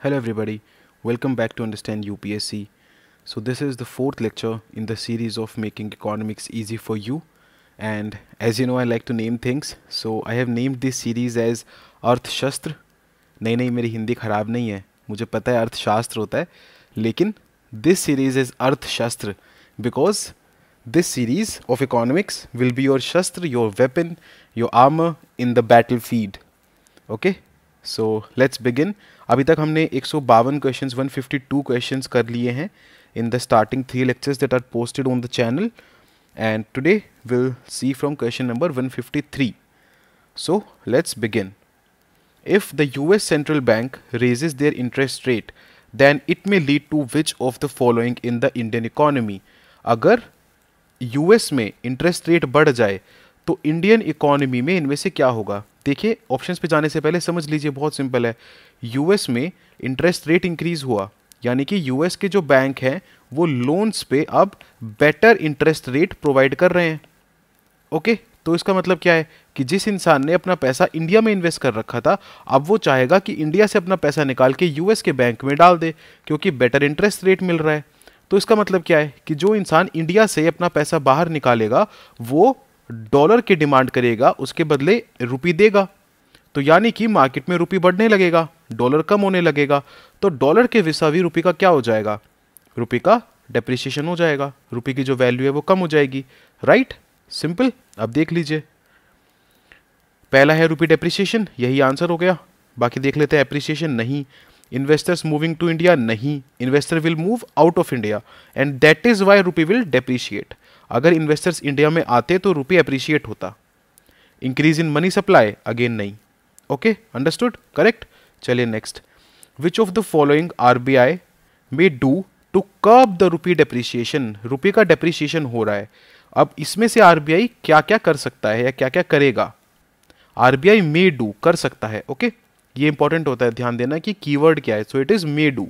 Hello everybody, welcome back to Understand UPSC. So this is the fourth lecture in the series of making economics easy for you and as you know I like to name things so I have named this series as अर्थशास्त्र नहीं नहीं मेरी हिंदी ख़राब नहीं है मुझे पता है अर्थशास्त्र होता है लेकिन दिस सीरीज इज़ अर्थशास्त्र because this series of economics will be your शस्त्र your weapon your armour in the battle field okay So let's begin अभी तक हमने एक सौ बावन question one fifty two question कर लिए हैं in the starting three lectures that are posted on the channel and today will see from question number one fifty three so let's begin if the US central bank raises their interest rate, then it may lead to which of the following in the Indian economy? अगर US में interest rate बढ़ जाए तो Indian economy में इनमें से क्या होगा? देखिए ऑप्शंस पे जाने से पहले समझ लीजिए, बहुत सिंपल है। यूएस में इंटरेस्ट रेट इंक्रीज हुआ। यानी कि यूएस के जो बैंक हैं, वो लोन्स पे अब बेटर इंटरेस्ट रेट प्रोवाइड कर रहे हैं। ओके तो इसका मतलब क्या है? कि जिस इंसान ने अपना पैसा इंडिया में इन्वेस्ट कर रखा था, अब वो चाहेगा कि इंडिया से अपना पैसा निकाल के यूएस के बैंक में डाल दे, क्योंकि बेटर इंटरेस्ट रेट मिल रहा है। तो इसका मतलब क्या है? कि जो इंसान इंडिया से अपना पैसा बाहर निकालेगा, वो डॉलर की डिमांड करेगा, उसके बदले रुपी देगा। तो यानी कि मार्केट में रुपी बढ़ने लगेगा, डॉलर कम होने लगेगा तो डॉलर के विसावी रुपी का क्या हो जाएगा? रुपी का डेप्रिसिएशन हो जाएगा, रुपी की जो वैल्यू है वो कम हो जाएगी। राइट सिंपल अब देख लीजिए। पहला है रुपी डेप्रिसिएशन यही आंसर हो गया। बाकी देख लेते हैं एप्रिसिएशन नहीं। इन्वेस्टर्स मूविंग टू इंडिया नहीं। Investor will move out of India and that is why rupee will depreciate अगर इन्वेस्टर्स इंडिया में आते तो रुपी अप्रिशिएट होता। Increase in money supply again नहीं। ओके अंडरस्टूड करेक्ट चलिए next which of the following R B I may do to curb the rupee depreciation rupee का depreciation हो रहा है। अब इसमें से आरबीआई क्या क्या कर सकता है या क्या क्या करेगा आरबीआई मे डू कर सकता है। ओके ये इंपॉर्टेंट होता है। ध्यान देना कि कीवर्ड क्या है। So it is may do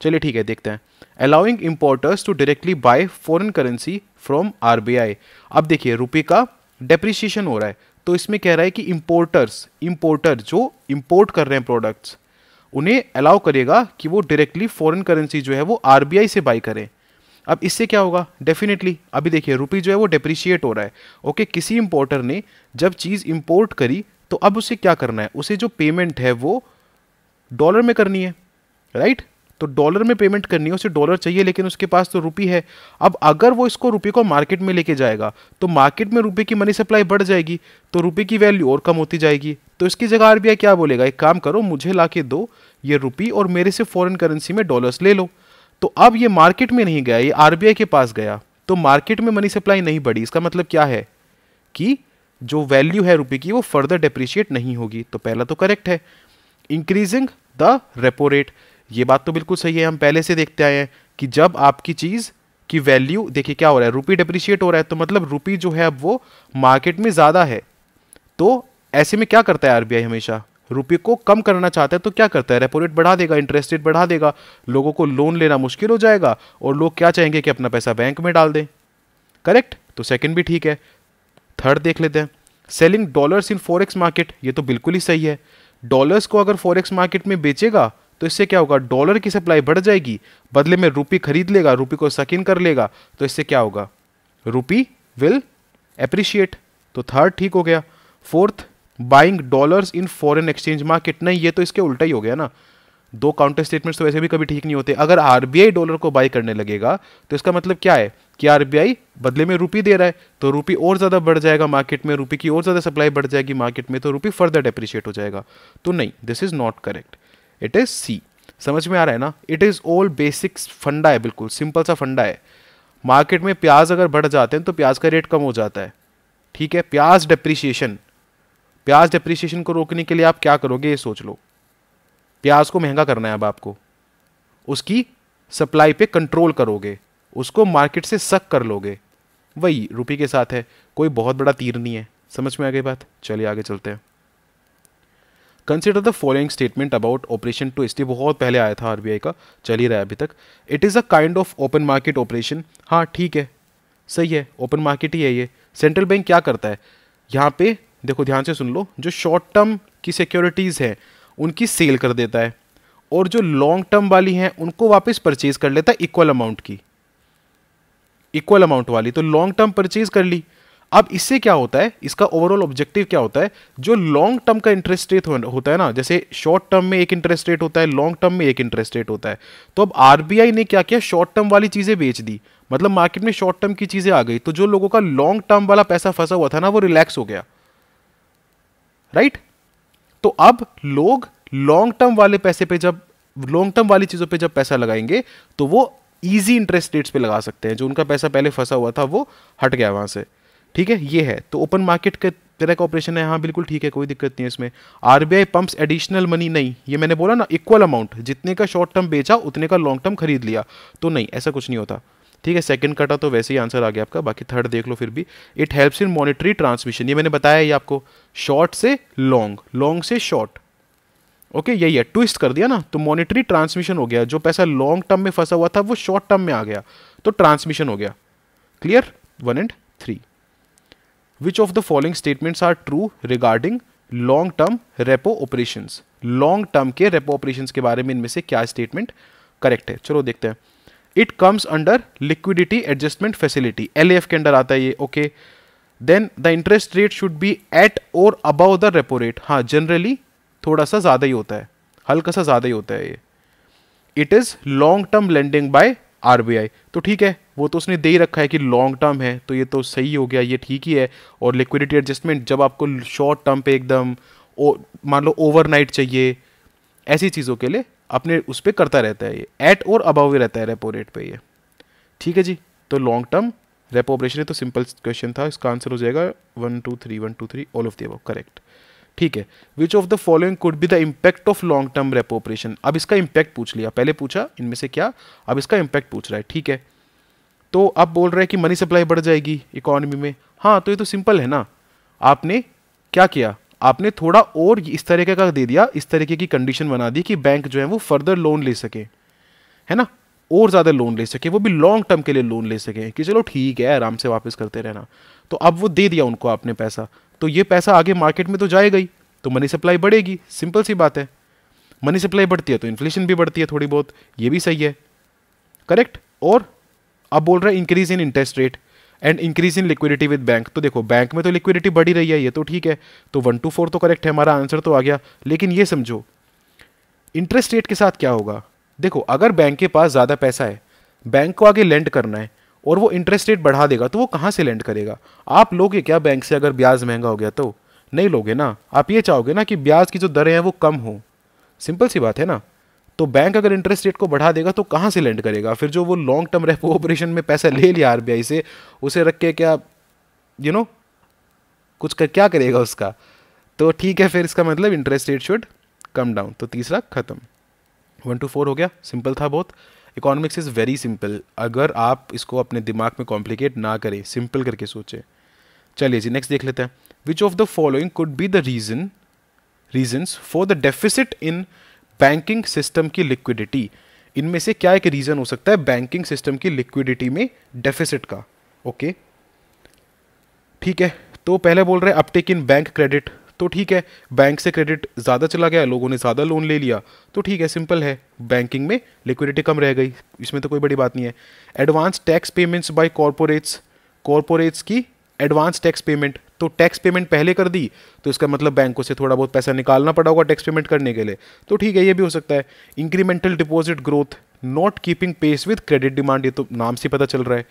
चलिए ठीक है, देखते हैं। Allowing importers to directly buy foreign currency from RBI अब देखिए रुपये का डेप्रिसिएशन हो रहा है तो इसमें कह रहा है कि इम्पोर्टर्स इंपोर्टर जो इंपोर्ट कर रहे हैं प्रोडक्ट्स उन्हें अलाउ करेगा कि वो डायरेक्टली फॉरेन करेंसी जो है वो आरबीआई से बाई करें। अब इससे क्या होगा? डेफिनेटली अभी देखिए रुपी जो है वो डेप्रिशिएट हो रहा है। ओके किसी इम्पोर्टर ने जब चीज़ इम्पोर्ट करी तो अब उसे क्या करना है? उसे जो पेमेंट है वो डॉलर में करनी है राइट तो डॉलर में पेमेंट करनी है, उसे डॉलर चाहिए, लेकिन उसके पास तो रुपी है। अब अगर वो इसको रुपये को मार्केट में लेके जाएगा तो मार्केट में रुपये की मनी सप्लाई बढ़ जाएगी तो रुपये की वैल्यू और कम होती जाएगी। तो इसकी जगह आरबीआई क्या बोलेगा? एक काम करो, मुझे ला के दो, ये रुपी और मेरे से फॉरेन करेंसी में डॉलर्स ले लो। तो अब ये मार्केट में नहीं गया, ये आरबीआई के पास गया तो मार्केट में मनी सप्लाई नहीं बढ़ी। इसका मतलब क्या है? कि जो वैल्यू है रुपए की, वो फर्दर डेप्रिशिएट नहीं होगी। तो पहला तो करेक्ट है। इंक्रीजिंग द रेपो रेट ये बात तो बिल्कुल सही है, हम पहले से देखते आए हैं कि जब आपकी चीज़ की वैल्यू देखिए क्या हो रहा है रुपी डेप्रिशिएट हो रहा है तो मतलब रुपी जो है अब वो मार्केट में ज़्यादा है। तो ऐसे में क्या करता है आरबीआई हमेशा? रुपये को कम करना चाहता है तो क्या करता है? रेपो रेट बढ़ा देगा इंटरेस्ट रेट बढ़ा देगा, लोगों को लोन लेना मुश्किल हो जाएगा और लोग क्या चाहेंगे कि अपना पैसा बैंक में डाल दें। करेक्ट तो सेकंड भी ठीक है। थर्ड देख लेते हैं। Selling dollars in forex market ये तो बिल्कुल ही सही है। डॉलर्स को अगर फॉरेक्स मार्केट में बेचेगा तो इससे क्या होगा? डॉलर की सप्लाई बढ़ जाएगी, बदले में रुपी खरीद लेगा रुपी को सकिन कर लेगा तो इससे क्या होगा? रुपी विल अप्रिशिएट तो थर्ड ठीक हो गया। Fourth buying dollars in foreign exchange market नहीं, ये तो इसके उल्टा ही हो गया ना। दो काउंटर स्टेटमेंट्स तो वैसे भी कभी ठीक नहीं होते। अगर आरबीआई डॉलर को बाई करने लगेगा तो इसका मतलब क्या है? कि आरबीआई बदले में रुपी दे रहा है तो रुपी और ज़्यादा बढ़ जाएगा मार्केट में रुपी की और ज़्यादा सप्लाई बढ़ जाएगी मार्केट में तो रुपी फर्दर डेप्रिशिएट हो जाएगा। तो नहीं this is not correct it is C समझ में आ रहा है ना? इट इज़ ऑल बेसिक फंडा है बिल्कुल सिंपल सा फंडा है। मार्केट में प्याज अगर बढ़ जाते हैं तो प्याज का रेट कम हो जाता है। ठीक है? प्याज डेप्रिशिएशन प्याज डिप्रिसिएशन को रोकने के लिए आप क्या करोगे? ये सोच लो। प्याज को महँगा करना है अब आपको। उसकी सप्लाई पे कंट्रोल करोगे। उसको मार्केट से सक कर लोगे। वही रुपये के साथ है। कोई बहुत बड़ा तीर नहीं है। समझ में आ गई बात? चलिए आगे चलते हैं। Consider the following statement about operation two इसलिए बहुत पहले आया था आरबीआई का, चल ही रहा है अभी तक। It is a kind of open market operation हाँ ठीक है, सही है ओपन मार्केट ही है ये। सेंट्रल बैंक क्या करता है? यहाँ पे, देखो ध्यान से सुन लो, जो शॉर्ट टर्म की सिक्योरिटीज़ हैं, उनकी सेल कर देता है। और जो लॉन्ग टर्म वाली हैं, उनको वापस परचेज कर लेता है इक्वल अमाउंट की। इक्वल अमाउंट वाली तो लॉन्ग टर्म परचेज कर ली। अब इससे क्या होता है? इसका ओवरऑल ऑब्जेक्टिव क्या होता है? जो लॉन्ग टर्म का इंटरेस्ट रेट होता है ना, जैसे शॉर्ट टर्म में एक इंटरेस्ट रेट होता है लॉन्ग टर्म में एक इंटरेस्ट रेट होता है। तो अब आरबीआई ने क्या किया? शॉर्ट टर्म वाली चीज़ें बेच दी। मतलब मार्केट में शॉर्ट टर्म की चीज़ें आ गई। तो जो लोगों का लॉन्ग टर्म वाला पैसा फंसा हुआ था ना, वो रिलैक्स हो गया। राइट तो अब लोग लॉन्ग टर्म वाले पैसे पे जब लॉन्ग टर्म वाली चीज़ों पे जब पैसा लगाएँगे तो वो इजी इंटरेस्ट रेट्स पे लगा सकते हैं। जो उनका पैसा पहले फंसा हुआ था, वो हट गया वहाँ से। ठीक है ये है। तो ओपन मार्केट के तरह का ऑपरेशन है हाँ बिल्कुल ठीक है कोई दिक्कत नहीं है इसमें। R B I pumps additional money नहीं। ये मैंने बोला ना इक्वल अमाउंट जितने का शॉर्ट टर्म बेचा उतने का लॉन्ग टर्म खरीद लिया। तो नहीं ऐसा कुछ नहीं होता। ठीक है सेकंड कटा तो वैसे ही आंसर आ गया आपका बाकी थर्ड देख लो फिर भी। It helps in monetary transmission ये मैंने बताया ये आपको। शॉर्ट से लॉन्ग लॉन्ग से शॉर्ट ओके okay, यही है। ट्विस्ट कर दिया ना तो मॉनिटरी ट्रांसमिशन हो गया। जो पैसा लॉन्ग टर्म में फंसा हुआ था वो शॉर्ट टर्म में आ गया। तो ट्रांसमिशन हो गया। Clear one and three which of the following statements are true regarding long term repo operation long term के रेपो ऑपरेशन के बारे में इनमें से क्या स्टेटमेंट करेक्ट है? चलो देखते हैं। It comes under liquidity adjustment facility L के अंडर आता है ये okay then the interest rate should be at or above the repo rate हाँ जनरली थोड़ा सा ज़्यादा ही होता है। हल्का सा ज़्यादा ही होता है ये। It is long term lending by RBI तो ठीक है वो तो उसने दे ही रखा है कि लॉन्ग टर्म है तो ये तो सही हो गया, ये ठीक ही है। और लिक्विडिटी एडजस्टमेंट जब आपको शॉर्ट टर्म पे एकदम मान लो ओवरनाइट चाहिए, ऐसी चीज़ों के लिए अपने उस पर करता रहता है ये। एट और अबव ही रहता है रेपो रेट पे ये। ठीक है जी? तो लॉन्ग टर्म रेपो ऑपरेशन तो सिंपल क्वेश्चन था, इसका आंसर हो जाएगा one two three one two three all of the above correct ठीक है which of the following could be the impact of long term repo operation अब इसका impact पूछ लिया, पहले पूछा, इनमें से क्या? अब इसका इम्पैक्ट पूछ रहा है, ठीक है। तो आप बोल रहे हैं कि मनी सप्लाई बढ़ जाएगी इकोनॉमी में। हाँ तो ये तो सिंपल है ना। आपने क्या किया? आपने थोड़ा और इस तरीके का दे दिया, इस तरीके की कंडीशन बना दी कि बैंक जो है वो फर्दर लोन ले सके। है ना? और ज़्यादा लोन ले सके, वो भी लॉन्ग टर्म के लिए लोन ले सके कि चलो ठीक है, आराम से वापस करते रहना। तो अब वो दे दिया उनको आपने पैसा। तो ये पैसा आगे मार्केट में तो जाएगा ही। तो मनी सप्लाई बढ़ेगी। सिंपल सी बात है। मनी सप्लाई बढ़ती है तो इन्फ्लेशन भी बढ़ती है थोड़ी बहुत। ये भी सही है। करेक्ट और अब बोल रहे हैं increase in interest rate and increase in liquidity with bank तो देखो बैंक में तो लिक्विडिटी बढ़ी रही है, ये तो ठीक है तो वन टू फोर तो करेक्ट है, हमारा आंसर तो आ गया, लेकिन ये समझो इंटरेस्ट रेट के साथ क्या होगा? देखो, अगर बैंक के पास ज़्यादा पैसा है बैंक को आगे लेंड करना है, और वो इंटरेस्ट रेट बढ़ा देगा तो वो कहाँ से लेंड करेगा? आप लोगे क्या बैंक से अगर ब्याज महँगा हो गया तो? नहीं लोगे ना? आप ये चाहोगे ना कि ब्याज की जो दरें हैं वो कम हो। सिंपल सी बात है ना? तो बैंक अगर इंटरेस्ट रेट को बढ़ा देगा तो कहाँ से लेंड करेगा? फिर जो वो लॉन्ग टर्म रेपो ऑपरेशन में पैसा ले लिया आरबीआई से, उसे रख के क्या यू नो कुछ कर, क्या करेगा उसका? तो ठीक है, फिर इसका मतलब interest rate should come down तो तीसरा, खत्म. वन टू फोर हो गया. सिंपल था बहुत. इकोनॉमिक्स इज़ वेरी सिंपल अगर आप इसको अपने दिमाग में कॉम्प्लिकेट ना करें सिंपल करके सोचें। चलिए जी नेक्स्ट देख लेते हैं। Which of the following could be the reason reasons for the deficit in banking system की लिक्विडिटी इनमें से क्या एक रीजन हो सकता है बैंकिंग सिस्टम की लिक्विडिटी में डेफिसिट का? ओके ठीक है तो पहले बोल रहे हैं अपटेक इन बैंक क्रेडिट तो ठीक है बैंक से क्रेडिट ज़्यादा चला गया, लोगों ने ज़्यादा लोन ले लिया तो ठीक है सिंपल है बैंकिंग में लिक्विडिटी कम रह गई, इसमें तो कोई बड़ी बात नहीं है। Advance tax payments by corporates corporates की एडवांस टैक्स पेमेंट तो टैक्स पेमेंट पहले कर दी तो इसका मतलब बैंकों से थोड़ा बहुत पैसा निकालना पड़ा होगा टैक्स पेमेंट करने के लिए। तो ठीक है, ये भी हो सकता है। Incremental deposit growth not keeping pace with credit demand ये तो नाम से पता चल रहा है।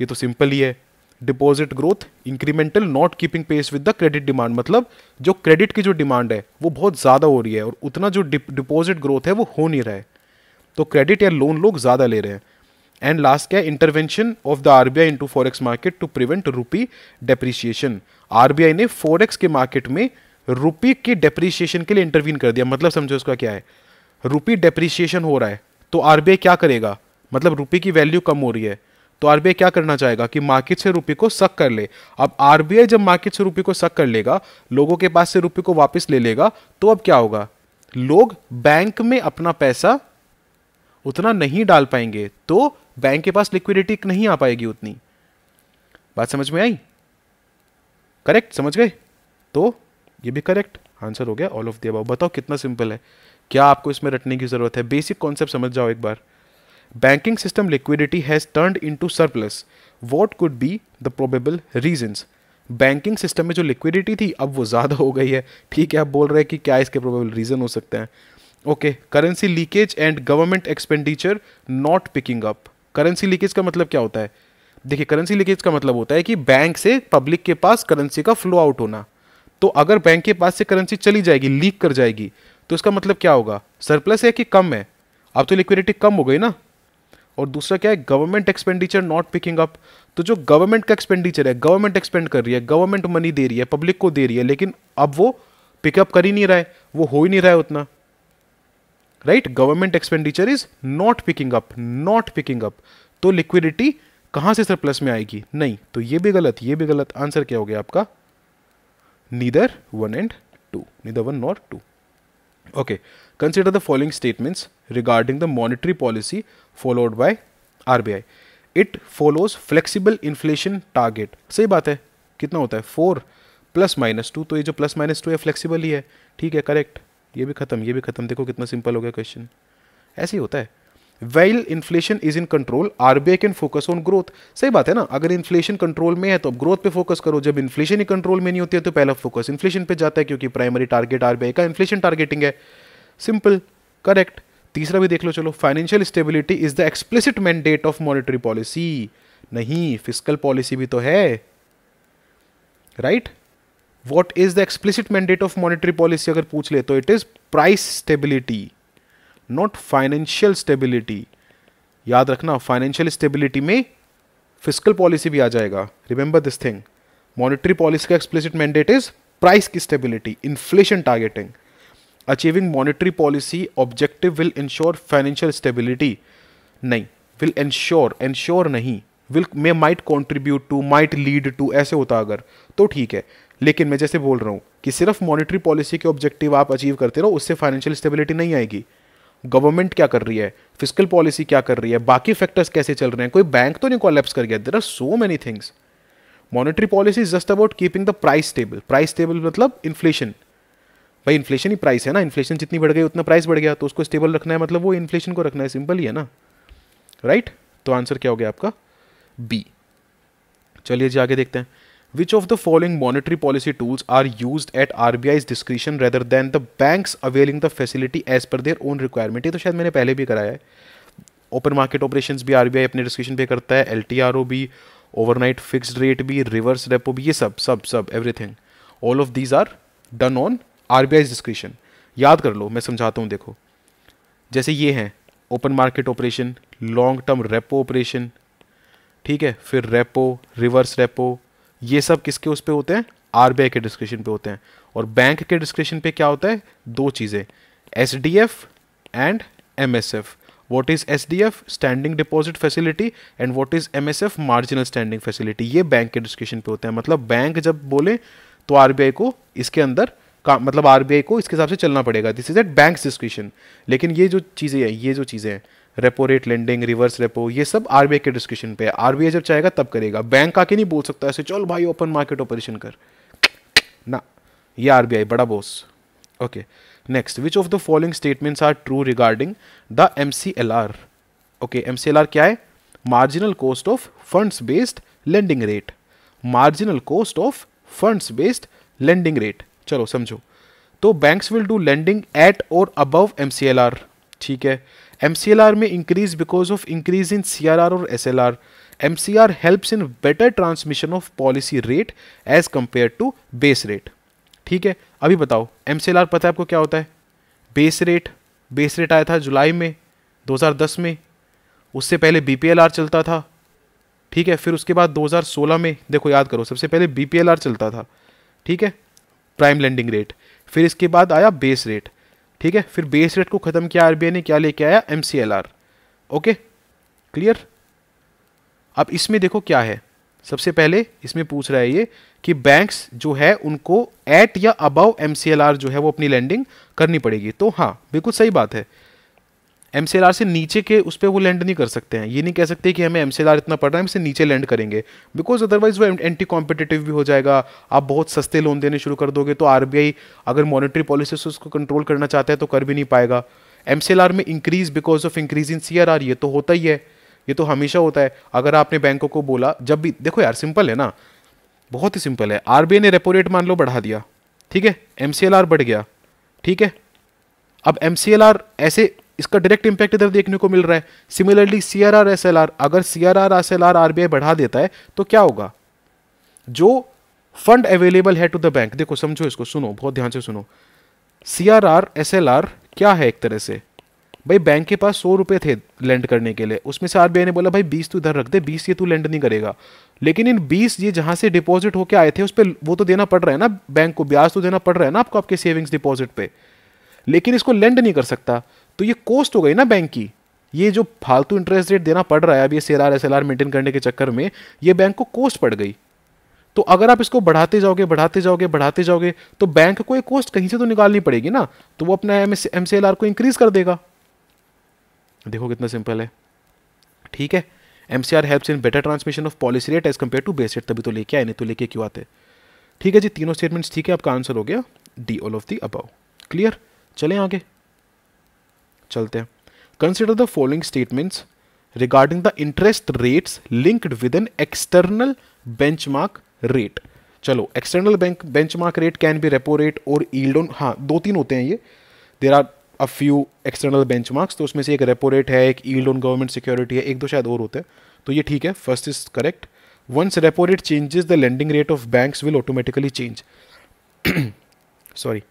ये तो सिंपल ही है। Deposit growth incremental not keeping pace with the credit demand मतलब जो क्रेडिट की जो डिमांड है, वो बहुत ज़्यादा हो रही है और उतना जो डिपॉजिट ग्रोथ है, वो हो नहीं रहा है। तो क्रेडिट या लोन लोग ज़्यादा ले रहे हैं। एंड लास्ट क्या intervention of the RBI into forex market to prevent rupee depreciation RBI ने फॉरेक्स के मार्केट में रूपी के डेप्रिसिएशन के लिए इंटरवीन कर दिया। मतलब समझो उसका क्या है? रूपी डेप्रिसिएशन हो रहा है तो आरबीआई क्या करेगा? मतलब रूपी की वैल्यू कम हो रही है तो आरबीआई क्या करना चाहेगा कि मार्केट से रुपये को सक कर ले। अब आरबीआई जब मार्केट से रुपये को सक कर लेगा, लोगों के पास से रुपये को वापस ले लेगा तो अब क्या होगा? लोग बैंक में अपना पैसा उतना नहीं डाल पाएँगे तो बैंक के पास लिक्विडिटी नहीं आ पाएगी उतनी। बात समझ में आई? करेक्ट समझ गए? तो ये भी करेक्ट आंसर हो गया ऑल ऑफ़ द बताओ कितना सिंपल है। क्या आपको इसमें रटने की ज़रूरत है? बेसिक कॉन्सेप्ट समझ जाओ एक बार। Banking system liquidity has turn into surplus what could be the probable reasons banking system में जो लिक्विडिटी थी, अब वो ज़्यादा हो गई है। ठीक है, आप बोल रहे हैं कि क्या इसके प्रोबेबल रीज़न हो सकते हैं। Okay currency leakage and government expenditure not picking up currency leakage का मतलब क्या होता है? देखिए करेंसी लीकेज का मतलब होता है कि बैंक से पब्लिक के पास करेंसी का फ्लो आउट होना। तो अगर बैंक के पास से करेंसी चली जाएगी लीक कर जाएगी तो इसका मतलब क्या होगा? सरप्लस है कि कम है? अब तो लिक्विडिटी कम हो गई ना। और दूसरा क्या है? Government expenditure not picking up तो जो गवर्नमेंट का एक्सपेंडिचर है गवर्नमेंट एक्सपेंड कर रही है गवर्नमेंट मनी दे रही है पब्लिक को दे रही है, लेकिन अब वो पिकअप कर ही नहीं रहा है। वो हो ही नहीं रहा है उतना। Right government expenditure is not picking up not picking up तो लिक्विडिटी कहाँ से सरप्लस में आएगी? नहीं। तो ये भी गलत, ये भी गलत आंसर क्या हो गया आपका? Neither one and two neither one not two okay consider the following statements regarding the monetary policy followed by RBI it follows flexible inflation target सही बात है। कितना होता है? फोर प्लस माइनस टू तो ये जो प्लस माइनस टू है फ्लेक्सिबल ही है। ठीक है करेक्ट ये भी खत्म, ये भी खत्म। देखो कितना सिंपल हो गया क्वेश्चन ऐसे ही होता है। Well inflation is in control RBI can focus on growth सही बात है ना? अगर इन्फ्लेशन कंट्रोल में है तो अब ग्रोथ पे फोकस करो। जब इन्फ्लेशन ही कंट्रोल में नहीं होती है तो पहला फोकस इन्फ्लेशन पे जाता है, क्योंकि प्राइमरी टारगेट आरबीआई का इन्फ्लेशन टारगेटिंग है। सिंपल करेक्ट तीसरा भी देख लो, चलो। Financial stability is the explicit mandate of monetary policy नहीं फ़िज़िकल पॉलिसी भी तो है। Right what is the explicit mandate of monetary policy अगर पूछ ले तो it is price stability not financial stability याद रखना फाइनेंशियल स्टेबिलिटी में फ़िज़िकल पॉलिसी भी आ जाएगा। Remember this thing monetary policy का एक्सप्लिसिट मैंडेट इज़ प्राइस की stability inflation targeting achieving monetary policy objective will ensure financial stability नहीं will ensure ensure नहीं. Will may might contribute to might lead to ऐसे होता अगर तो ठीक है। लेकिन मैं जैसे बोल रहा हूँ कि सिर्फ़ मॉनिटरी पॉलिसी के ऑब्जेक्टिव आप अचीव करते रहो, उससे फाइनेंशियल स्टेबिलिटी नहीं आएगी। गवर्नमेंट क्या कर रही है? फ़िज़िकल पॉलिसी क्या कर रही है? बाकी फैक्टर्स कैसे चल रहे हैं? कोई बैंक तो नहीं कोलेप्स कर गया। There are so many things monetary policy is just about keeping the price stable price stable मतलब इन्फ्लेशन भाई इन्फ्लेशन ही प्राइस है ना? इन्फ्लेशन जितनी बढ़ गई, उतना प्राइस बढ़ गया। तो उसको स्टेबल रखना है मतलब वो इन्फ्लेशन को रखना है। सिंपल ही है ना? Right right? तो आंसर क्या हो गया आपका? बी चलिए जी, आगे देखते हैं। Which of the following monetary policy tools are used at RBI's discretion rather than the banks availing the facility as per their own requirement? ये तो शायद मैंने पहले भी कराया है। ओपन मार्केट ऑपरेशन भी आरबीआई अपने डिस्क्रिप्शन पे करता है LTRO भी ओवरनाइट फिक्स्ड रेट भी रिवर्स रेपो भी, ये सब सब सब everything all of these are done on R B discretion याद कर लो, मैं समझाता हूँ, देखो। जैसे ये हैं open market operation long term repo operation ठीक है? फिर रेपो रिवर्स रेपो ये सब किसके उस पर होते हैं? आरबीआई के डिस्क्रिप्शन पे होते हैं। और बैंक के डिस्क्रिप्शन पे क्या होता है? दो चीज़ें S D F and M S F what is S D F standing deposit facility and what is M S F marginal standing facility ये बैंक के डिस्क्रिप्शन पे होते हैं। मतलब बैंक जब बोले तो आर बी आई को इसके अंदर का मतलब आर बी आई को इसके हिसाब से चलना पड़ेगा। This is at bank discretion लेकिन ये जो चीज़ें हैं, ये जो चीज़ें हैं repo rate lending reverse repo ये सब आरबीआई के डिस्कशन पे है। आरबीआई जब चाहेगा तब करेगा। बैंक आके नहीं बोल सकता ऐसे, चल भाई ओपन मार्केट ऑपरेशन कर। ना, ये आरबीआई बड़ा boss okay next which of the following statements are true regarding the M C L R okay M C L R क्या है? Marginal cost of funds based lending rate marginal cost of funds based lending rate चलो, समझो। तो banks will do lending at और above M C L R ठीक है? M C L R में increase because of increase in C R R और S L R M C R helps in better transmission of policy rate as compared to base rate ठीक है? अभी बताओ M C L are पता है आपको क्या होता है? बेस रेट बेस रेट आया था जुलाई में 2010 में। उससे पहले बी पी एल आर चलता था। ठीक है? फिर उसके बाद 2016 में, देखो याद करो, सबसे पहले बी पी एल आर चलता था। ठीक है? प्राइम लेंडिंग रेट फिर इसके बाद आया बेस रेट ठीक है? फिर बेस रेट को खत्म किया आरबीआई ने, क्या लेके आया? एम ओके क्लियर अब इसमें देखो क्या है। सबसे पहले इसमें पूछ रहा है ये कि बैंक्स जो है, उनको एट या अबव एम जो है, वो अपनी लैंडिंग करनी पड़ेगी। तो हाँ बिल्कुल सही बात है। एमसीएलआर से नीचे के उस पर वो लैंड नहीं कर सकते हैं। ये नहीं कह सकते कि हमें एमसीएलआर इतना पड़ रहा है, हम इसे नीचे लैंड करेंगे। बिकॉज़ अदरवाइज़ वो एंटी कॉम्पिटेटिव भी हो जाएगा। आप बहुत सस्ते लोन देने शुरू कर दोगे तो आरबीआई अगर मॉनिटरी पॉलिसी से उसको कंट्रोल करना चाहता है तो कर भी नहीं पाएगा। एमसीएलआर में increase because of increase in CRR ये तो होता ही है। ये तो हमेशा होता है। अगर आपने बैंकों को बोला, जब भी, देखो यार सिंपल है ना। बहुत ही सिंपल है। आरबीआई ने रेपो रेट मान लो बढ़ा दिया। ठीक है? एमसीएलआर बढ़ गया। ठीक है? अब एमसीएलआर ऐसे इसका डायरेक्ट इंपैक्ट इधर देखने को मिल रहा है। Similarly C R R S L R अगर C R R S L R RBI बढ़ा देता है तो क्या होगा? जो फंड अवेलेबल है टू द बैंक देखो, समझो इसको, सुनो, बहुत ध्यान से सुनो। C R R S L R क्या है एक तरह से? भाई बैंक के पास सौ रुपए थे लैंड करने के लिए। उसमें से आरबीआई ने बोला, भाई, बीस तू इधर रख दे, बीस ये तू लैंड नहीं करेगा। लेकिन इन बीस ये जहाँ से डिपॉजिट होकर आए थे, उस पर वो तो देना पड़ रहा है ना बैंक को ब्याज तो देना पड़ रहा है ना आपको आपके सेविंग्स डिपॉजिट पे। लेकिन इसको लेंड नहीं कर सकता। तो ये कॉस्ट हो गई ना बैंक की। ये जो फालतू इंटरेस्ट रेट देना पड़ रहा है, अब ये C R S L R maintain करने के चक्कर में, ये बैंक को कॉस्ट पड़ गई। तो अगर आप इसको बढ़ाते जाओगे बढ़ाते जाओगे बढ़ाते जाओगे तो बैंक को एक कॉस्ट कहीं से तो निकालनी पड़ेगी ना तो वो अपना एम सी एल आर को इंक्रीज कर देगा। देखो कितना सिंपल है। ठीक है? M C R helps in better transmission of policy rate as compared to base rate तभी तो लेके आए, नहीं तो लेके क्यों आते? ठीक है जी, तीनों स्टेटमेंट्स ठीक है? आपका आंसर हो गया D all of the above clear चलें आगे। चलते हैं। Consider the following statements regarding the interest rates linked with an external benchmark rate चलो external bank benchmark rate can be repo rate और ईल्ड ऑन हाँ दो तीन होते हैं ये। There are a few external benchmarks तो उसमें से एक रेपो रेट है, एक ईल्ड ऑन गवर्नमेंट सिक्योरिटी है, एक दो शायद और होते हैं। तो ये ठीक है first is correct once repo rate changes the lending rate of banks will automatically change sorry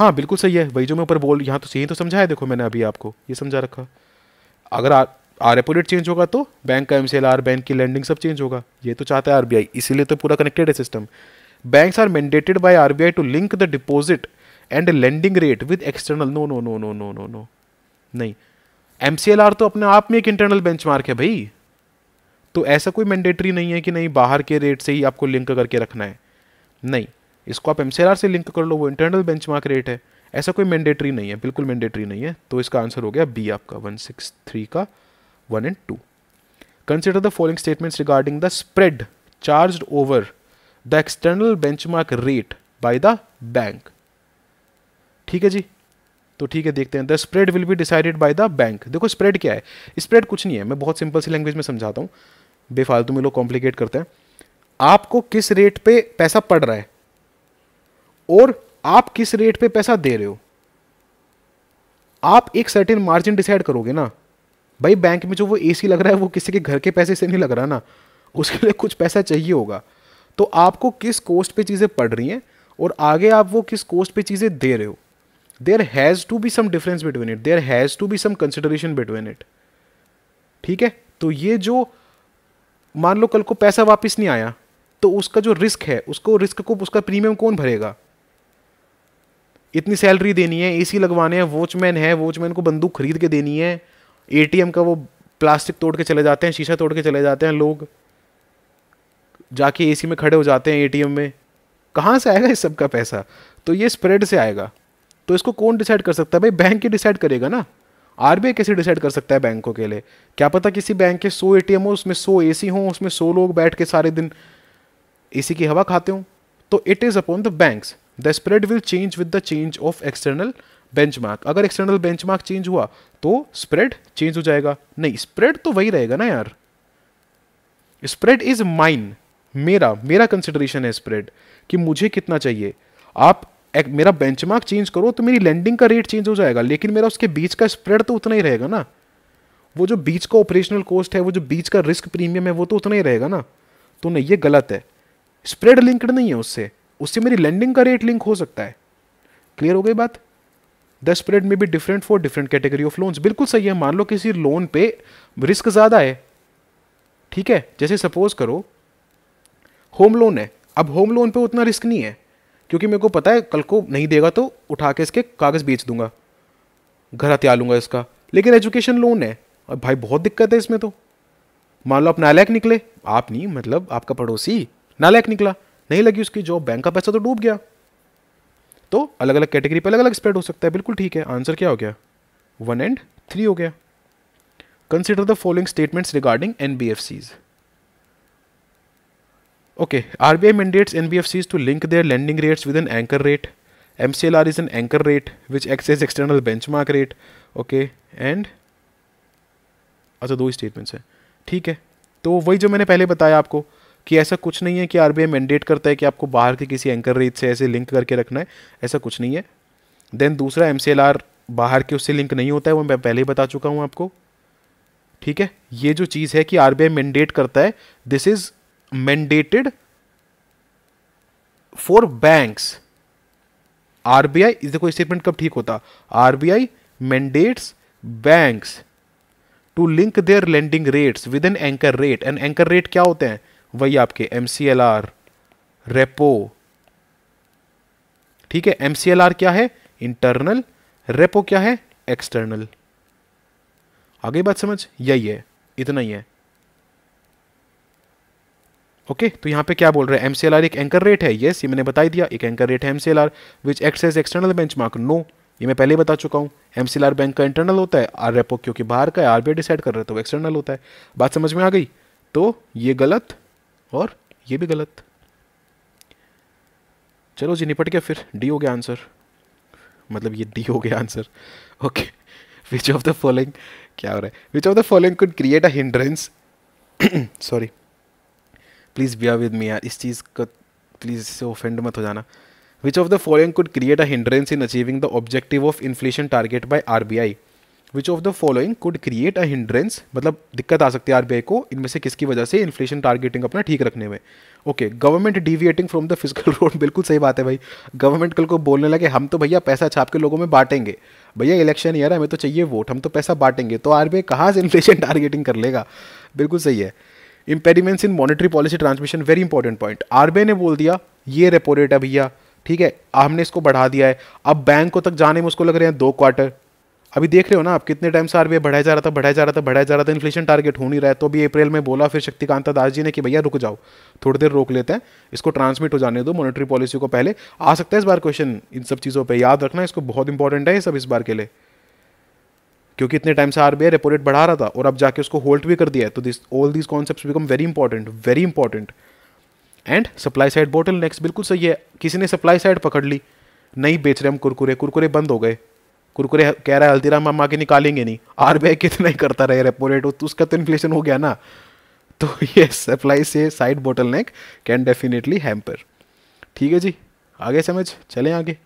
हाँ बिल्कुल सही है। वही जो मैं ऊपर बोल, यहाँ तो सही तो समझाया देखो मैंने अभी आपको, ये समझा रखा। अगर आर रेपो रेट चेंज होगा तो बैंक का M C L R bank की लैंडिंग सब चेंज होगा। ये तो चाहता है आरबीआई इसीलिए तो पूरा कनेक्टेड है system banks are mandated by RBI to link the deposit and lending rate with external no no no no no no no नहीं। एम सी एल आर तो अपने आप में एक इंटरनल बेंच मार्क है भाई। तो ऐसा कोई मैंडेटरी नहीं है कि नहीं, बाहर के रेट से ही आपको लिंक करके रखना है। नहीं। इसको आप एम से लिंक कर लो, वो इंटरनल बेंच रेट है। ऐसा कोई मैंडेटरी नहीं है, बिल्कुल मैंडेटरी नहीं है। तो इसका आंसर हो गया बी आपका वन सिक्स थ्री का one and two consider the following statements regarding the spread charge over the external benchmark rate by the bank ठीक है जी? तो ठीक है, देखते हैं। The spread will be decided by the bank देखो स्प्रेड क्या है? स्प्रेड कुछ नहीं है। मैं बहुत सिंपल सी लैंग्वेज में समझाता हूँ। बेफालतू में लोग कॉम्प्लिकेट करते हैं। आपको किस रेट पे पैसा पड़ रहा है? और आप किस रेट पे पैसा दे रहे हो? आप एक सर्टेन मार्जिन डिसाइड करोगे ना। भाई बैंक में जो वो एसी लग रहा है, वो किसी के घर के पैसे से नहीं लग रहा ना। उसके लिए कुछ पैसा चाहिए होगा। तो आपको किस कोस्ट पे चीज़ें पड़ रही हैं और आगे आप वो किस कोस्ट पे चीज़ें दे रहे हो? There has to be some difference between it there has to be some consideration between it ठीक है? तो ये जो मान लो कल को पैसा वापस नहीं आया तो उसका जो रिस्क है, उसको रिस्क को उसका प्रीमियम कौन भरेगा? इतनी सैलरी देनी है, एसी लगवाने हैं, वॉचमैन है, वॉचमैन को बंदूक खरीद के देनी है, एटीएम का वो प्लास्टिक तोड़ के चले जाते हैं, शीशा तोड़ के चले जाते हैं लोग। जाके एसी में खड़े हो जाते हैं एटीएम में। कहाँ से आएगा इस सब का पैसा? तो ये स्प्रेड से आएगा। तो इसको कौन डिसाइड कर सकता है? भाई बैंक ही डिसाइड करेगा ना। आरबीआई कैसे डिसाइड कर सकता है बैंकों के लिए? क्या पता किसी बैंक के सौ एटीएम हो, उसमें सौ एसी हो, उसमें सौ लोग बैठ के सारे दिन एसी की हवा खाते हों। तो it is upon the banks the spread will change with the change of external benchmark अगर एक्सटर्नल बेंचमार्क चेंज हुआ तो स्प्रेड चेंज हो जाएगा। नहीं स्प्रेड तो वही रहेगा ना यार। स्प्रेड इज़ माइन मेरा मेरा कंसिडरेशन है स्प्रेड कि मुझे कितना चाहिए। आप एक, मेरा बेंचमार्क चेंज करो तो मेरी लैंडिंग का रेट चेंज हो जाएगा, लेकिन मेरा उसके बीच का स्प्रेड तो उतना ही रहेगा ना। वो जो बीच का ऑपरेशनल कॉस्ट है, वो जो बीच का रिस्क प्रीमियम है, वो तो उतना ही रहेगा ना। तो नहीं, ये गलत है। स्प्रेड लिंक्ड नहीं है उससे। उससे मेरी लैंडिंग का रेट लिंक हो सकता है। क्लियर हो गई बात? द स्प्रेड में भी different for different category of loans बिल्कुल सही है। मान लो किसी लोन पे रिस्क ज़्यादा है। ठीक है? जैसे सपोज़ करो होम लोन है। अब होम लोन पे उतना रिस्क नहीं है। क्योंकि मेरे को पता है, कल को नहीं देगा तो उठा के इसके कागज़ बेच दूँगा। घर हथिया लूँगा इसका। लेकिन एजुकेशन लोन है। और भाई बहुत दिक्कत है इसमें तो। मान लो आप नालायक निकले। आप नहीं मतलब आपका पड़ोसी नालायक निकला। नहीं लगी उसकी जॉब बैंक का पैसा तो डूब गया। तो अलग अलग कैटेगरी पे अलग अलग स्प्रेड हो सकता है। बिल्कुल ठीक है। आंसर क्या हो गया? वन एंड थ्री हो गया। Consider the following statements regarding N B F Cs okay R B I mandates N B F Cs to link their lending rates with an anchor rate M C L R is an anchor rate which acts as external benchmark rate okay and अच्छा दो ही statements हैं। ठीक है। तो वही जो मैंने पहले बताया आपको कि ऐसा कुछ नहीं है कि आरबीआई मैंडेट करता है कि आपको बाहर के किसी एंकर रेट से ऐसे लिंक करके रखना है, ऐसा कुछ नहीं है। देन दूसरा एम बाहर के उससे लिंक नहीं होता है, वो मैं पहले ही बता चुका हूँ आपको। ठीक है? ये जो चीज़ है कि आरबीआई मैंडेट करता है this is mandated for banks RBI देखो स्टेटमेंट कब ठीक होता? RBI mandates banks to link their lending rates with an anchor rate and anchor rate क्या होते हैं? वही आपके M C L R repo ठीक है एम सी एल आर क्या है? इंटरनल रेपो क्या है? एक्सटर्नल आगे बात समझ? यही है इतना ही है। ओके okay, तो यहाँ पे क्या बोल रहे हैं? एमसीएलआर एक एंकर रेट है। यस ये मैंने बता दिया एक एंकर रेट है MCLR which act as external benchmark no ये मैं पहले बता चुका हूँ। एमसीएलआर बैंक का इंटरनल होता है आर रेपो क्योंकि बाहर का है आरबीआई डिसाइड कर रहे तो एक्सटर्नल होता है। बात समझ में आ गई? तो ये गलत और ये भी गलत। चलो जी, निपट गया फिर। डी हो गया आंसर मतलब ये डी हो गया answer okay which of the following क्या हो रहा है? Which of the following could create a hindrance sorry please bear with me यार, इस चीज़ का प्लीज़ इससे ऑफेंड मत हो जाना। Which of the following could create a hindrance in achieving the objective of inflation target by R B I which of the following could create a hindrance मतलब दिक्कत आ सकती है आरबीआई को। इनमें से किसकी वजह से इन्फ्लेशन टारगेटिंग अपना ठीक रखने में? Okay government deviating from the fiscal road बिल्कुल सही बात है भाई। गवर्नमेंट कल को बोलने लगे, हम तो भैया पैसा छाप के लोगों में बांटेंगे। भैया इलेक्शन ईयर हमें तो चाहिए वोट हम तो पैसा बांटेंगे। तो आरबीआई कहाँ से इन्फ्लेशन टारगेटिंग कर लेगा? बिल्कुल सही है। Impediments in monetary policy transmission very important point RBI ने बोल दिया, ये रेपो रेट है भैया, ठीक है, हमने इसको बढ़ा दिया है। अब बैंक को तक जाने में उसको लग रहे हैं दो क्वार्टर अभी देख रहे हो ना आप, कितने टाइम से आरबीआई बढ़ाया जा रहा था, बढ़ाया जा रहा था, बढ़ाया जा रहा था इन्फ्लेशन टारगेट हो नहीं रहा है। तो अभी अप्रैल में बोला फिर शक्तिकांत दास जी ने कि भैया रुक जाओ, थोड़ी देर रोक लेते हैं, इसको ट्रांसमिट हो जाने दो मॉनिटरी पॉलिसी को पहले। आ सकता है इस बार क्वेश्चन इन सब चीज़ों पर याद रखना इसको बहुत इंपॉर्टेंट है ये सब इस बार के लिए। क्योंकि इतने टाइम से आरबीआई रेपो रेट बढ़ा रहा था और अब जाके उसको होल्ड भी कर दिया है। तो this all these concept become very important very important and supply side bottlenecks बिल्कुल सही है। किसी ने सप्लाई साइड पकड़ ली, नहीं बेच रहे हम कुरकुरे कुरकुरे बंद हो गए। कुरकुरे कह रहा है, हल्दीराम हम आगे निकालेंगे नहीं। आरबीआई कितना ही करता रहे रेपो रेट तो उसका तो इन्फ्लेशन हो गया ना। तो ये सप्लाई से side bottleneck can definitely hamper ठीक है जी? आगे समझ? चलें आगे।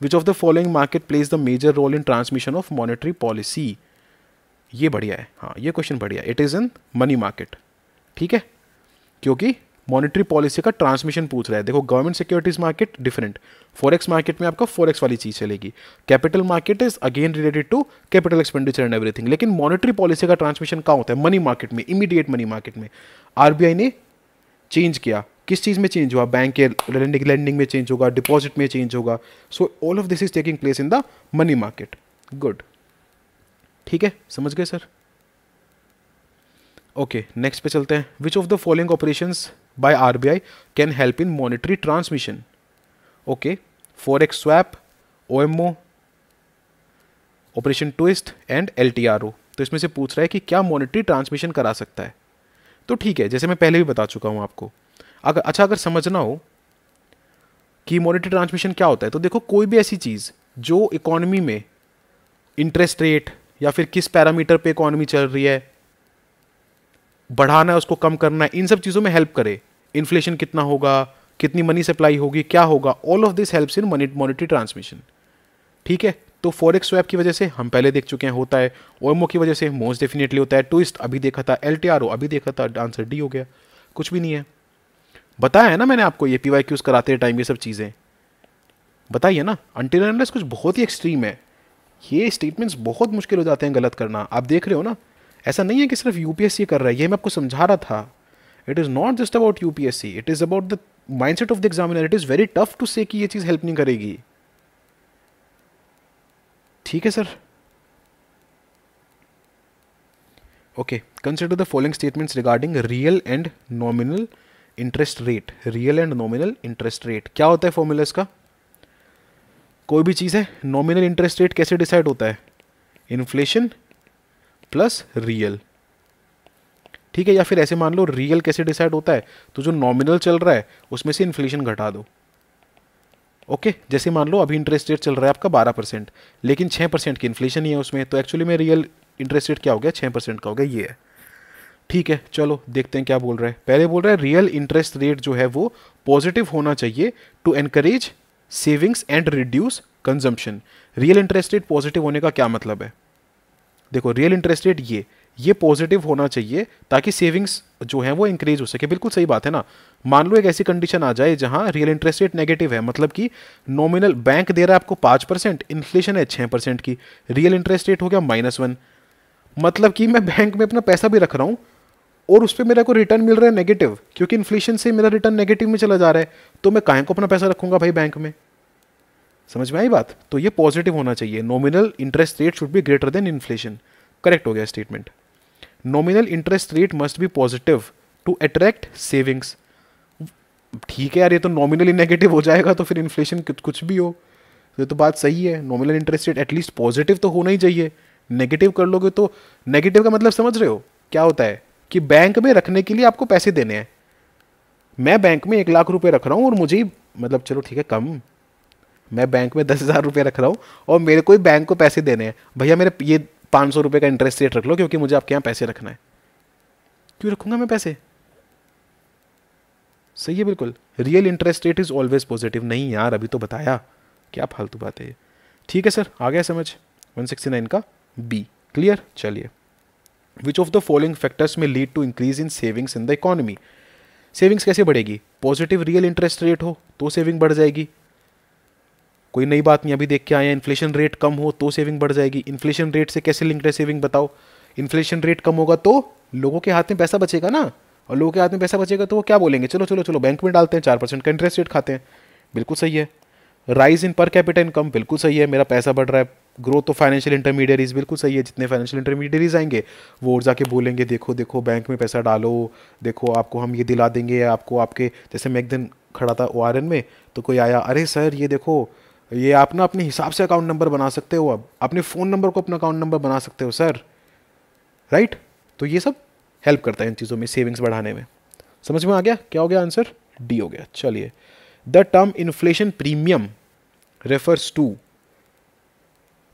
Which of the following market plays the major role in transmission of monetary policy ये बढ़िया है। हाँ ये क्वेश्चन बढ़िया it is in money market ठीक है? क्योंकि मॉनिटरी पॉलिसी का ट्रांसमिशन पूछ रहा है। देखो government securities market different forex market में आपका फॉरेक्स वाली चीज़ चलेगी। Capital market is again related to capital expenditure and everything लेकिन मॉनिटरी पॉलिसी का ट्रांसमिशन कहाँ होता है? मनी मार्केट में इमीडिएट मनी मार्केट में। आरबीआई ने चेंज किया। किस चीज़ में चेंज हुआ? बैंक के लेंडिंग लेंडिंग में चेंज होगा डिपॉजिट में चेंज होगा। So all of this is taking place in the money market good ठीक है? समझ गए सर ओके नेक्स्ट पे चलते हैं। Which of the following operation by RBI can help in monetary transmission okay forex swap o operation twist and L तो इसमें से पूछ रहा है कि क्या मॉनिटरी ट्रांसमिशन करा सकता है? तो ठीक है, जैसे मैं पहले भी बता चुका हूँ आपको। अगर अच्छा अगर समझना हो कि मॉनिटरी ट्रांसमिशन क्या होता है तो देखो कोई भी ऐसी चीज़ जो इकोनॉमी में इंटरेस्ट रेट या फिर किस पैरामीटर पे इकोनॉमी चल रही है, बढ़ाना है, उसको कम करना है, इन सब चीज़ों में हेल्प करे इन्फ्लेशन कितना होगा, कितनी मनी सप्लाई होगी, क्या होगा all of this helps in money monetary transmission ठीक है? तो फॉरेक्स स्वैप की वजह से हम पहले देख चुके हैं, होता है। ओएमओ की वजह से मोस्ट डेफिनेटली होता है। ट्विस्ट अभी देखा था एलटीआरओ अभी देखा था आंसर डी हो गया। कुछ भी नहीं है। बताया है ना मैंने आपको, ये पी वाई क्यूज़ कराते टाइम ये सब चीज़ें। बताइए ना। अंटीरियरनेस कुछ बहुत ही एक्सट्रीम है। ये स्टेटमेंट्स बहुत मुश्किल हो जाते हैं गलत करना। आप देख रहे हो ना? ऐसा नहीं है कि सिर्फ़ यूपीएससी कर रहा है। ये मैं आपको समझा रहा था। It is not just about UPSC it is about the mindset of the examiner it is very tough to say कि ये चीज़ हेल्प नहीं करेगी। ठीक है sir okay consider the following statements regarding real and nominal interest rate real and nominal interest rate क्या होता है फॉर्मूला इसका? कोई भी चीज़ है नॉमिनल इंटरेस्ट रेट कैसे डिसाइड होता है? इन्फ्लेशन प्लस रियल ठीक है, या फिर ऐसे मान लो रियल कैसे डिसाइड होता है तो जो नॉमिनल चल रहा है, उसमें से इन्फ्लेशन घटा दो। ओके जैसे मान लो अभी इंटरेस्ट रेट चल रहा है आपका बारह परसेंट, लेकिन छः परसेंट की इन्फ्लेशन ही है उसमें तो एक्चुअली में रियल इंटरेस्ट रेट क्या हो गया? छः परसेंट का हो गया, ये है। ठीक है, चलो देखते हैं क्या बोल रहा है। पहले बोल रहा है रियल इंटरेस्ट रेट जो है वो पॉजिटिव होना चाहिए to encourage savings and reduce consumption real interest rate positive होने का क्या मतलब है? देखो रियल इंटरेस्ट रेट ये ये पॉजिटिव होना चाहिए ताकि सेविंग्स जो है वो इंक्रीज हो सके। बिल्कुल सही बात है ना। मान लो एक ऐसी कंडीशन आ जाए जहाँ रियल इंटरेस्ट रेट नेगेटिव है मतलब कि नॉमिनल बैंक दे रहा है आपको पाँच परसेंट इन्फ्लेशन है छः परसेंट की रियल इंटरेस्ट रेट हो गया माइनस वन मतलब कि मैं बैंक में अपना पैसा भी रख रहा हूँ और उस पर मेरा को रिटर्न मिल रहा है नेगेटिव क्योंकि इन्फ्लेशन से मेरा रिटर्न नेगेटिव में चला जा रहा है तो मैं काहे को अपना पैसा रखूँगा भाई बैंक में। समझ में आई बात? तो ये पॉजिटिव होना चाहिए। Nominal interest rate should be greater than inflation correct हो गया statement nominal interest rate must be positive to attract savings ठीक है यार, ये तो नॉमिनली नेगेटिव हो जाएगा तो फिर इन्फ्लेशन कुछ भी हो। ये तो बात सही है। Nominal interest rate at least positive तो होना ही चाहिए। नेगेटिव कर लोगे तो नेगेटिव का मतलब समझ रहे हो? क्या होता है? कि बैंक में रखने के लिए आपको पैसे देने हैं। मैं बैंक में एक लाख रुपए रख रहा हूँ और मुझे मतलब चलो ठीक है, कम। मैं बैंक में दस हज़ार रुपये रख रहा हूँ और मेरे को ही बैंक को पैसे देने हैं। भैया मेरे ये पाँच सौ रुपये का इंटरेस्ट रेट रख लो, क्योंकि मुझे आपके यहाँ पैसे रखना है। क्यों रखूँगा मैं पैसे? सही है, बिल्कुल। Real interest rate is always positive नहीं यार, अभी तो बताया। क्या फालतू बात है ठीक है, सर। आ गया समझ। 169 का बी क्लियर चलिए। Which of the following factors may lead to increase in savings in the economy savings कैसे बढ़ेगी? पॉजिटिव रियल इंटरेस्ट रेट हो तो सेविंग बढ़ जाएगी। कोई नई बात नहीं, अभी देख के आए हैं इन्फ्लेशन रेट कम हो तो सेविंग बढ़ जाएगी। इन्फ्लेशन रेट से कैसे लिंक्ड है सेविंग बताओ? इन्फ्लेशन रेट कम होगा तो लोगों के हाथ में पैसा बचेगा ना? और लोगों के हाथ में पैसा बचेगा तो वो क्या बोलेंगे? चलो चलो चलो बैंक में डालते हैं, चार परसेंट का इंटरेस्ट रेट खाते हैं। बिल्कुल सही है। राइज इन पर कैपिटल इनकम बिल्कुल सही है, मेरा पैसा बढ़ रहा है। ग्रोथ ऑफ़ फाइनेंशियल इंटरमीडियरीज बिल्कुल सही है, जितने फाइनेंशियल इंटरमीडियरीज आएँगे, वो और जाके बोलेंगे, देखो देखो बैंक में पैसा डालो, देखो, आपको हम ये दिला देंगे, आपको आपके, जैसे मैं एक दिन खड़ा था ओआरएन में तो कोई आया, अरे सर, ये देखो ये आप ना अपने हिसाब से अकाउंट नंबर बना सकते हो अब। अपने फ़ोन नंबर को अपना अकाउंट नंबर बना सकते हो सर राइट तो ये सब हेल्प करता है इन चीज़ों में सेविंग्स बढ़ाने में। समझ में आ गया? क्या हो गया आंसर डी हो गया। चलिए। The term inflation premium refers to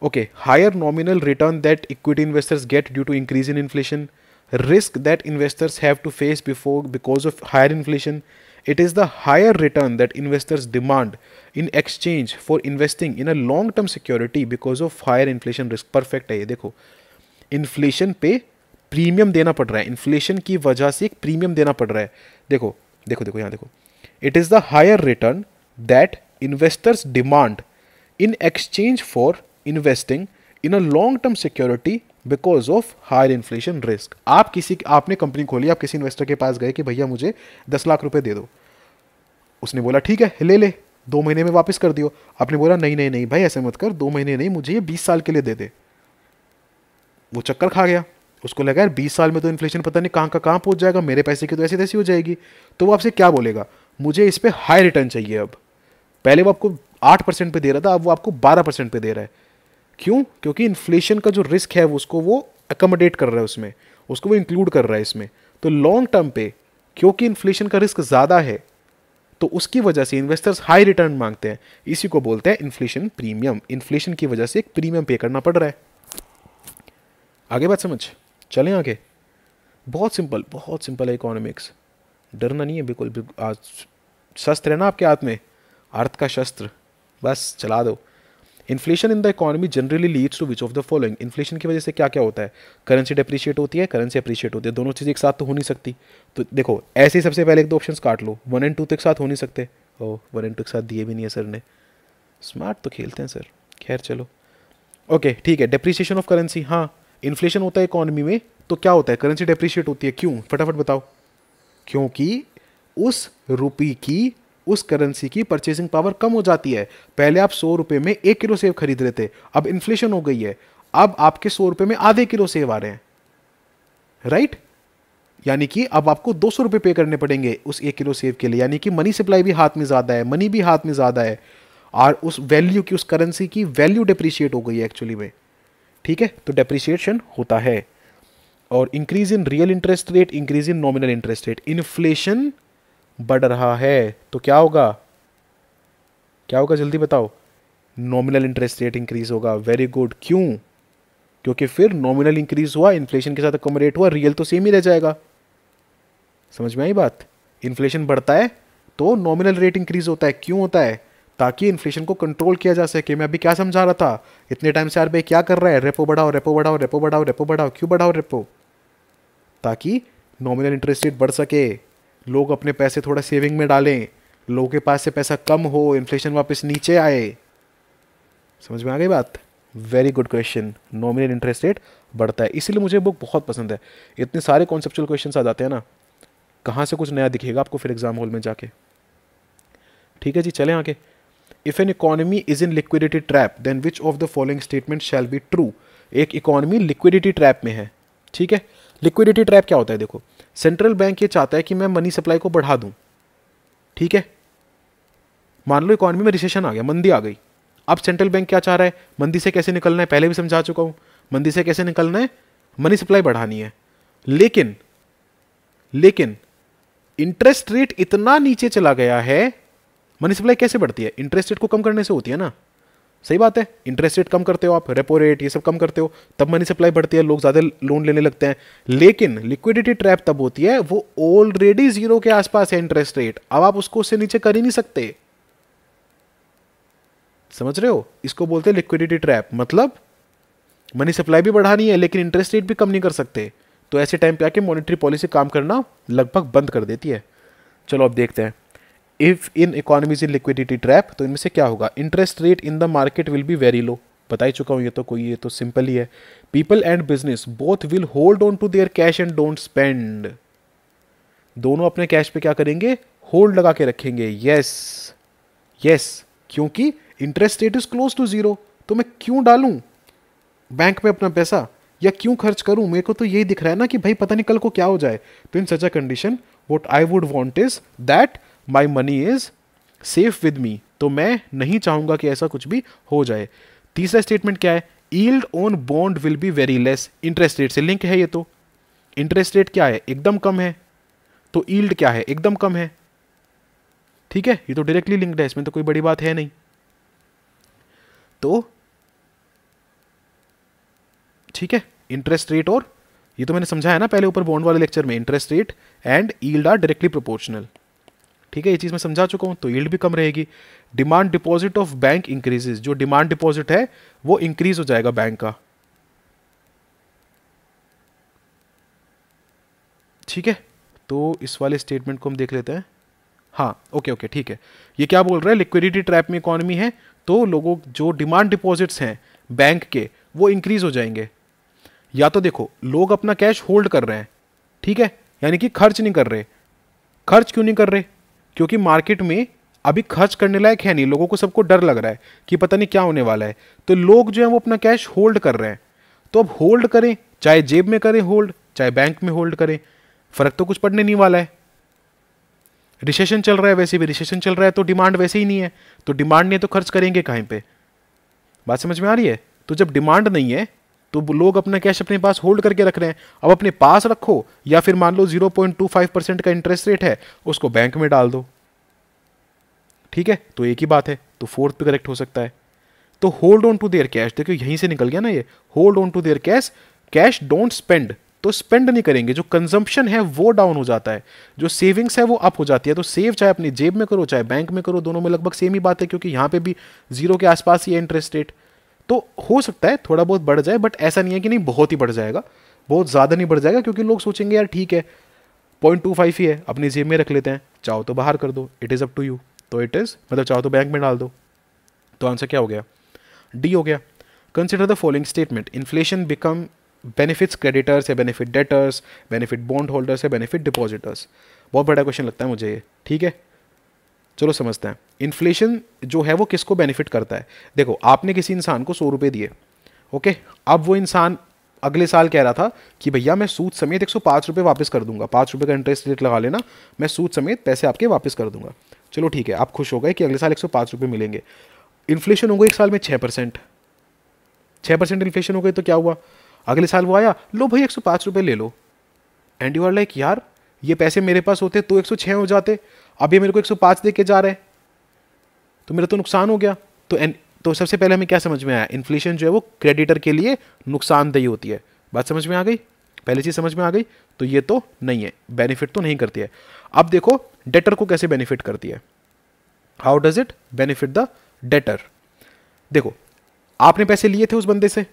okay higher nominal return that equity investors get due to increase in inflation risk that investors have to face before because of higher inflation It is the higher return that investors demand in exchange for investing in a long term security because of higher inflation risk. Perfect है ये देखो inflation पे premium देना पड़ रहा है inflation की वजह से एक प्रीमियम देना पड़ रहा है देखो देखो देखो यहाँ देखो it is the higher return that investors demand in exchange for investing in a long term security because of higher inflation risk आप किसी, आपने कंपनी खोली, आप किसी इन्वेस्टर के पास गए कि भैया मुझे दस लाख रुपए दे दो। उसने बोला, ठीक है, ले ले, दो महीने में वापस कर दियो। आपने बोला, नहीं नहीं नहीं, भाई, ऐसे मत कर, दो महीने नहीं, मुझे ये बीस साल के लिए दे दे। वो चक्कर खा गया। उसको लगा, यार, बीस साल में तो इन्फ्लेशन पता नहीं कहाँ का, कहाँ पहुँच जाएगा, मेरे पैसे की तो ऐसी तैसी हो जाएगी। तो वो आपसे क्या बोलेगा? मुझे इस पर हाई रिटर्न चाहिए अब। पहले वो आपको आठ परसेंट पर दे रहा था, अब वो आपको बारह परसेंट पर दे रहा है। क्यों? क्योंकि इन्फ्लेशन का जो रिस्क है उसको वो अकोमोडेट कर रहा है उसमें, उसको वो इंक्लूड कर रहा है इसमें। तो लॉन्ग टर्म पे, क्योंकि इन्फ्लेशन का रिस्क ज़्यादा है तो उसकी वजह से इन्वेस्टर्स हाई रिटर्न मांगते हैं। इसी को बोलते हैं इन्फ्लेशन प्रीमियम इन्फ्लेशन की वजह से एक प्रीमियम पे करना पड़ रहा है। आगे बात समझ? चलें आगे। बहुत सिंपल बहुत सिंपल है इकोनॉमिक्स डरना नहीं है, बिल्कुल आज शस्त्र है ना आपके हाथ में? अर्थ का शस्त्र। बस, चला दो। Inflation in the economy generally leads to which of the following inflation की वजह से क्या क्या होता है? करेंसी डेप्रिशिएट होती है करेंसी अप्रिशिएट होती है। दोनों चीज़ एक साथ तो हो नहीं सकती। तो देखो, ऐसे ही सबसे पहले एक दो ऑप्शन काट लो। वन एंड टू तो एक साथ हो नहीं सकते। ओ वन एंड टू के साथ दिए भी नहीं है सर ने। स्मार्ट तो खेलते हैं सर। खैर, चलो। ओके ठीक है। डेप्रिसिएशन ऑफ़ करेंसी हाँ। इन्फ्लेशन होता है इकोनॉमी में तो क्या होता है? करेंसी डेप्रिशिएट होती है। क्यों? फटाफट बताओ। क्योंकि उस रुपी की उस करेंसी की परचेसिंग पावर कम हो जाती है। पहले आप सौ रुपए में एक किलो सेव खरीद रहे थे, अब इन्फ्लेशन हो गई है। अब आपके सौ रुपए में आधे किलो सेव आ रहे हैं। राइट यानी कि अब आपको दो सौ रुपये पे करने पड़ेंगे उस एक किलो सेव के लिए। यानी कि मनी सप्लाई भी हाथ में ज़्यादा है मनी भी हाथ में ज़्यादा है। और उस वैल्यू की, उस करेंसी की वैल्यू डिप्रिशिएट हो गई है एक्चुअली में। ठीक है? तो डिप्रिशिएशन होता है। और increase in real interest rate increase in nominal interest rate inflation बढ़ रहा है तो क्या होगा? क्या होगा? जल्दी बताओ। नॉमिनल इंटरेस्ट रेट इंक्रीज होगा। वेरी गुड क्यों? क्योंकि फिर नॉमिनल इंक्रीज हुआ इन्फ्लेशन के साथ कम रेट हुआ रियल तो सेम ही रह जाएगा। समझ में आई बात? इन्फ्लेशन बढ़ता है तो नॉमिनल रेट इंक्रीज होता है। क्यों होता है? ताकि इन्फ्लेशन को कंट्रोल किया जा सके। मैं अभी क्या समझा रहा था? इतने टाइम से आर क्या कर रहा है? रेपो बढ़ाओ रेपो बढ़ाओ रेपो बढ़ाओ रेपो बढ़ाओ। क्यों बढ़ाओ रेपो ताकि नॉमिनल इंटरेस्ट रेट बढ़ सके। लोग अपने पैसे थोड़ा सेविंग में डालें। लोगों के पास से पैसा कम हो इन्फ्लेशन वापस नीचे आए। समझ में आ गई बात? Very good question nominal interest rate बढ़ता है। इसीलिए मुझे बुक बहुत पसंद है। इतने सारे कॉन्सेप्चुअल क्वेश्चन आ जाते हैं ना। कहाँ से कुछ नया दिखेगा आपको फिर एग्ज़ाम हॉल में जाके? ठीक है जी, चलें आगे। If an economy is in liquidity trap then which of the following statement shall be true एक इकोनॉमी लिक्विडिटी ट्रैप में है। ठीक है? लिक्विडिटी ट्रैप क्या होता है? देखो सेंट्रल बैंक ये चाहता है कि मैं मनी सप्लाई को बढ़ा दूँ। ठीक है? मान लो इकोनॉमी में रिसेशन आ गया, मंदी आ गई। अब सेंट्रल बैंक क्या चाह रहा है? मंदी से कैसे निकलना है? पहले भी समझा चुका हूँ। मंदी से कैसे निकलना है? मनी सप्लाई बढ़ानी है। लेकिन लेकिन इंटरेस्ट रेट इतना नीचे चला गया है मनी सप्लाई कैसे बढ़ती है? इंटरेस्ट रेट को कम करने से होती है ना। सही बात है इंटरेस्ट रेट कम करते हो आप रेपो रेट ये सब कम करते हो, तब मनी सप्लाई बढ़ती है, लोग ज़्यादा लोन लेने लगते हैं। लेकिन लिक्विडिटी ट्रैप तब होती है, वो ऑलरेडी ज़ीरो के आसपास है इंटरेस्ट रेट अब आप उसको उससे नीचे कर ही नहीं सकते। समझ रहे हो? इसको बोलते हैं लिक्विडिटी ट्रैप मतलब मनी सप्लाई भी बढ़ानी है, लेकिन इंटरेस्ट रेट भी कम नहीं कर सकते। तो ऐसे टाइम पे आके मॉनिटरी पॉलिसी काम करना लगभग बंद कर देती है। चलो अब देखते हैं। If in economies in liquidity trap तो इनमें से क्या होगा? Interest rate in the market will be very low बता ही चुका हूँ, ये तो कोई, ये तो सिंपल ही है। People and business both will hold on to their cash and don't spend दोनों अपने कैश पे क्या करेंगे? होल्ड लगा के रखेंगे। यस यस क्योंकि interest rate is close to zero तो मैं क्यों डालूं? बैंक में अपना पैसा? या क्यों खर्च करूँ? मेरे को तो यही दिख रहा है ना कि भाई पता नहीं कल को क्या हो जाए। तो in such a condition what I would want is that my money is safe with me तो मैं नहीं चाहूँगा कि ऐसा कुछ भी हो जाए। तीसरा स्टेटमेंट क्या है? Yield on bond will be very less interest rate से लिंक है ये तो। इंटरेस्ट रेट क्या है? एकदम कम है। तो ईल्ड क्या है? एकदम कम है। ठीक है? ये तो डायरेक्टली लिंक्ड है, इसमें तो कोई बड़ी बात है नहीं। तो ठीक है? इंटरेस्ट रेट और, ये तो मैंने समझाया ना पहले ऊपर बॉन्ड वाले लेक्चर में interest rate and yield are directly proportional ठीक है, ये चीज़ मैं समझा चुका हूँ तो ईल्ड भी कम रहेगी। Demand deposit of bank increases जो डिमांड डिपॉजिट है, वो इंक्रीज हो जाएगा बैंक का। ठीक है? तो इस वाले स्टेटमेंट को हम देख लेते हैं। हाँ ओके ओके ठीक है। ये क्या बोल रहा है? लिक्विडिटी ट्रैप में इकोनॉमी है तो लोगों, जो डिमांड डिपॉजिट्स हैं बैंक के, वो इंक्रीज हो जाएँगे। या तो देखो, लोग अपना कैश होल्ड कर रहे हैं, ठीक है? यानी कि खर्च नहीं कर रहे। खर्च क्यों नहीं कर रहे? क्योंकि मार्केट में अभी खर्च करने लायक है नहीं, लोगों को सबको डर लग रहा है कि पता नहीं क्या होने वाला है। तो लोग जो है वो अपना कैश होल्ड कर रहे हैं। तो अब होल्ड करें, चाहे जेब में करें होल्ड चाहे बैंक में होल्ड करें, फ़र्क तो कुछ पड़ने नहीं वाला है। रिसेशन चल रहा है वैसे भी रिसेशन चल रहा है तो डिमांड वैसे ही नहीं है। तो डिमांड नहीं है तो खर्च करेंगे कहीं पे। बात समझ में आ रही है? तो जब डिमांड नहीं है तो लोग अपना कैश अपने पास होल्ड करके रख रहे हैं। अब अपने पास रखो, या फिर मान लो 0.25 परसेंट का इंटरेस्ट रेट है, उसको बैंक में डाल दो। ठीक है? तो एक ही बात है तो फोर्थ पे करेक्ट हो सकता है। तो hold on to their cash देखो यहीं से निकल गया ना ये। Hold on to their cash cash don't spend तो स्पेंड नहीं करेंगे। जो कंजम्पशन है, वो डाउन हो जाता है। जो सेविंग्स है, वो अप हो जाती है। तो सेव चाहे अपनी जेब में करो, चाहे बैंक में करो, दोनों में लगभग सेम ही बात है, क्योंकि यहाँ पे भी ज़ीरो के आसपास ही है इंटरेस्ट रेट तो हो सकता है थोड़ा बहुत बढ़ जाए बट ऐसा नहीं है कि नहीं, बहुत ही बढ़ जाएगा। बहुत ज़्यादा नहीं बढ़ जाएगा, क्योंकि लोग सोचेंगे, यार, ठीक है पॉइंट टू फाइव ही है, अपनी जेब में रख लेते हैं। चाहो तो बाहर कर दो it is up to you तो इट इज़ मतलब चाहो तो बैंक में डाल दो। तो आंसर क्या हो गया? डी हो गया। Consider the following statement inflation become benefits creditors या benefit debtors benefit bond holders या बेनिफिट डिपॉजिटर्स बहुत बड़ा क्वेश्चन लगता है मुझे ये, ठीक है? चलो समझते हैं। इन्फ्लेशन जो है वो किसको बेनिफिट करता है? देखो, आपने किसी इंसान को सौ रुपये दिए ओके अब वो इंसान अगले साल कह रहा था कि भैया मैं सूद समेत एक सौ पाँच रुपये वापस कर दूँगा। पाँच रुपये का इंटरेस्ट रेट लगा लेना, मैं सूद समेत पैसे आपके वापस कर दूँगा। चलो ठीक है, आप खुश हो गए कि अगले साल एक सौ पाँच रुपये मिलेंगे। इन्फ्लेशन हो गई एक साल में छः परसेंट। छः परसेंट इन्फ्लेशन हो गई तो क्या हुआ? अगले साल वो आया, लो भाई एक सौ पाँच रुपये ले लो। एंड यू आर लाइक यार, ये पैसे मेरे पास होते तो एक सौ छः हो जाते। अब ये मेरे को एक सौ पाँच दे के जा रहे तो मेरा तो नुकसान हो गया। तो एन तो सबसे पहले हमें क्या समझ में आया? इन्फ्लेशन जो है वो क्रेडिटर के लिए नुकसानदेही होती है। बात समझ में आ गई? पहली चीज़ समझ में आ गई? तो ये तो नहीं है। बेनिफिट तो नहीं करती है। अब देखो डेटर को कैसे बेनिफिट करती है? How does it benefit the debtor देखो, आपने पैसे लिए थे उस बंदे से।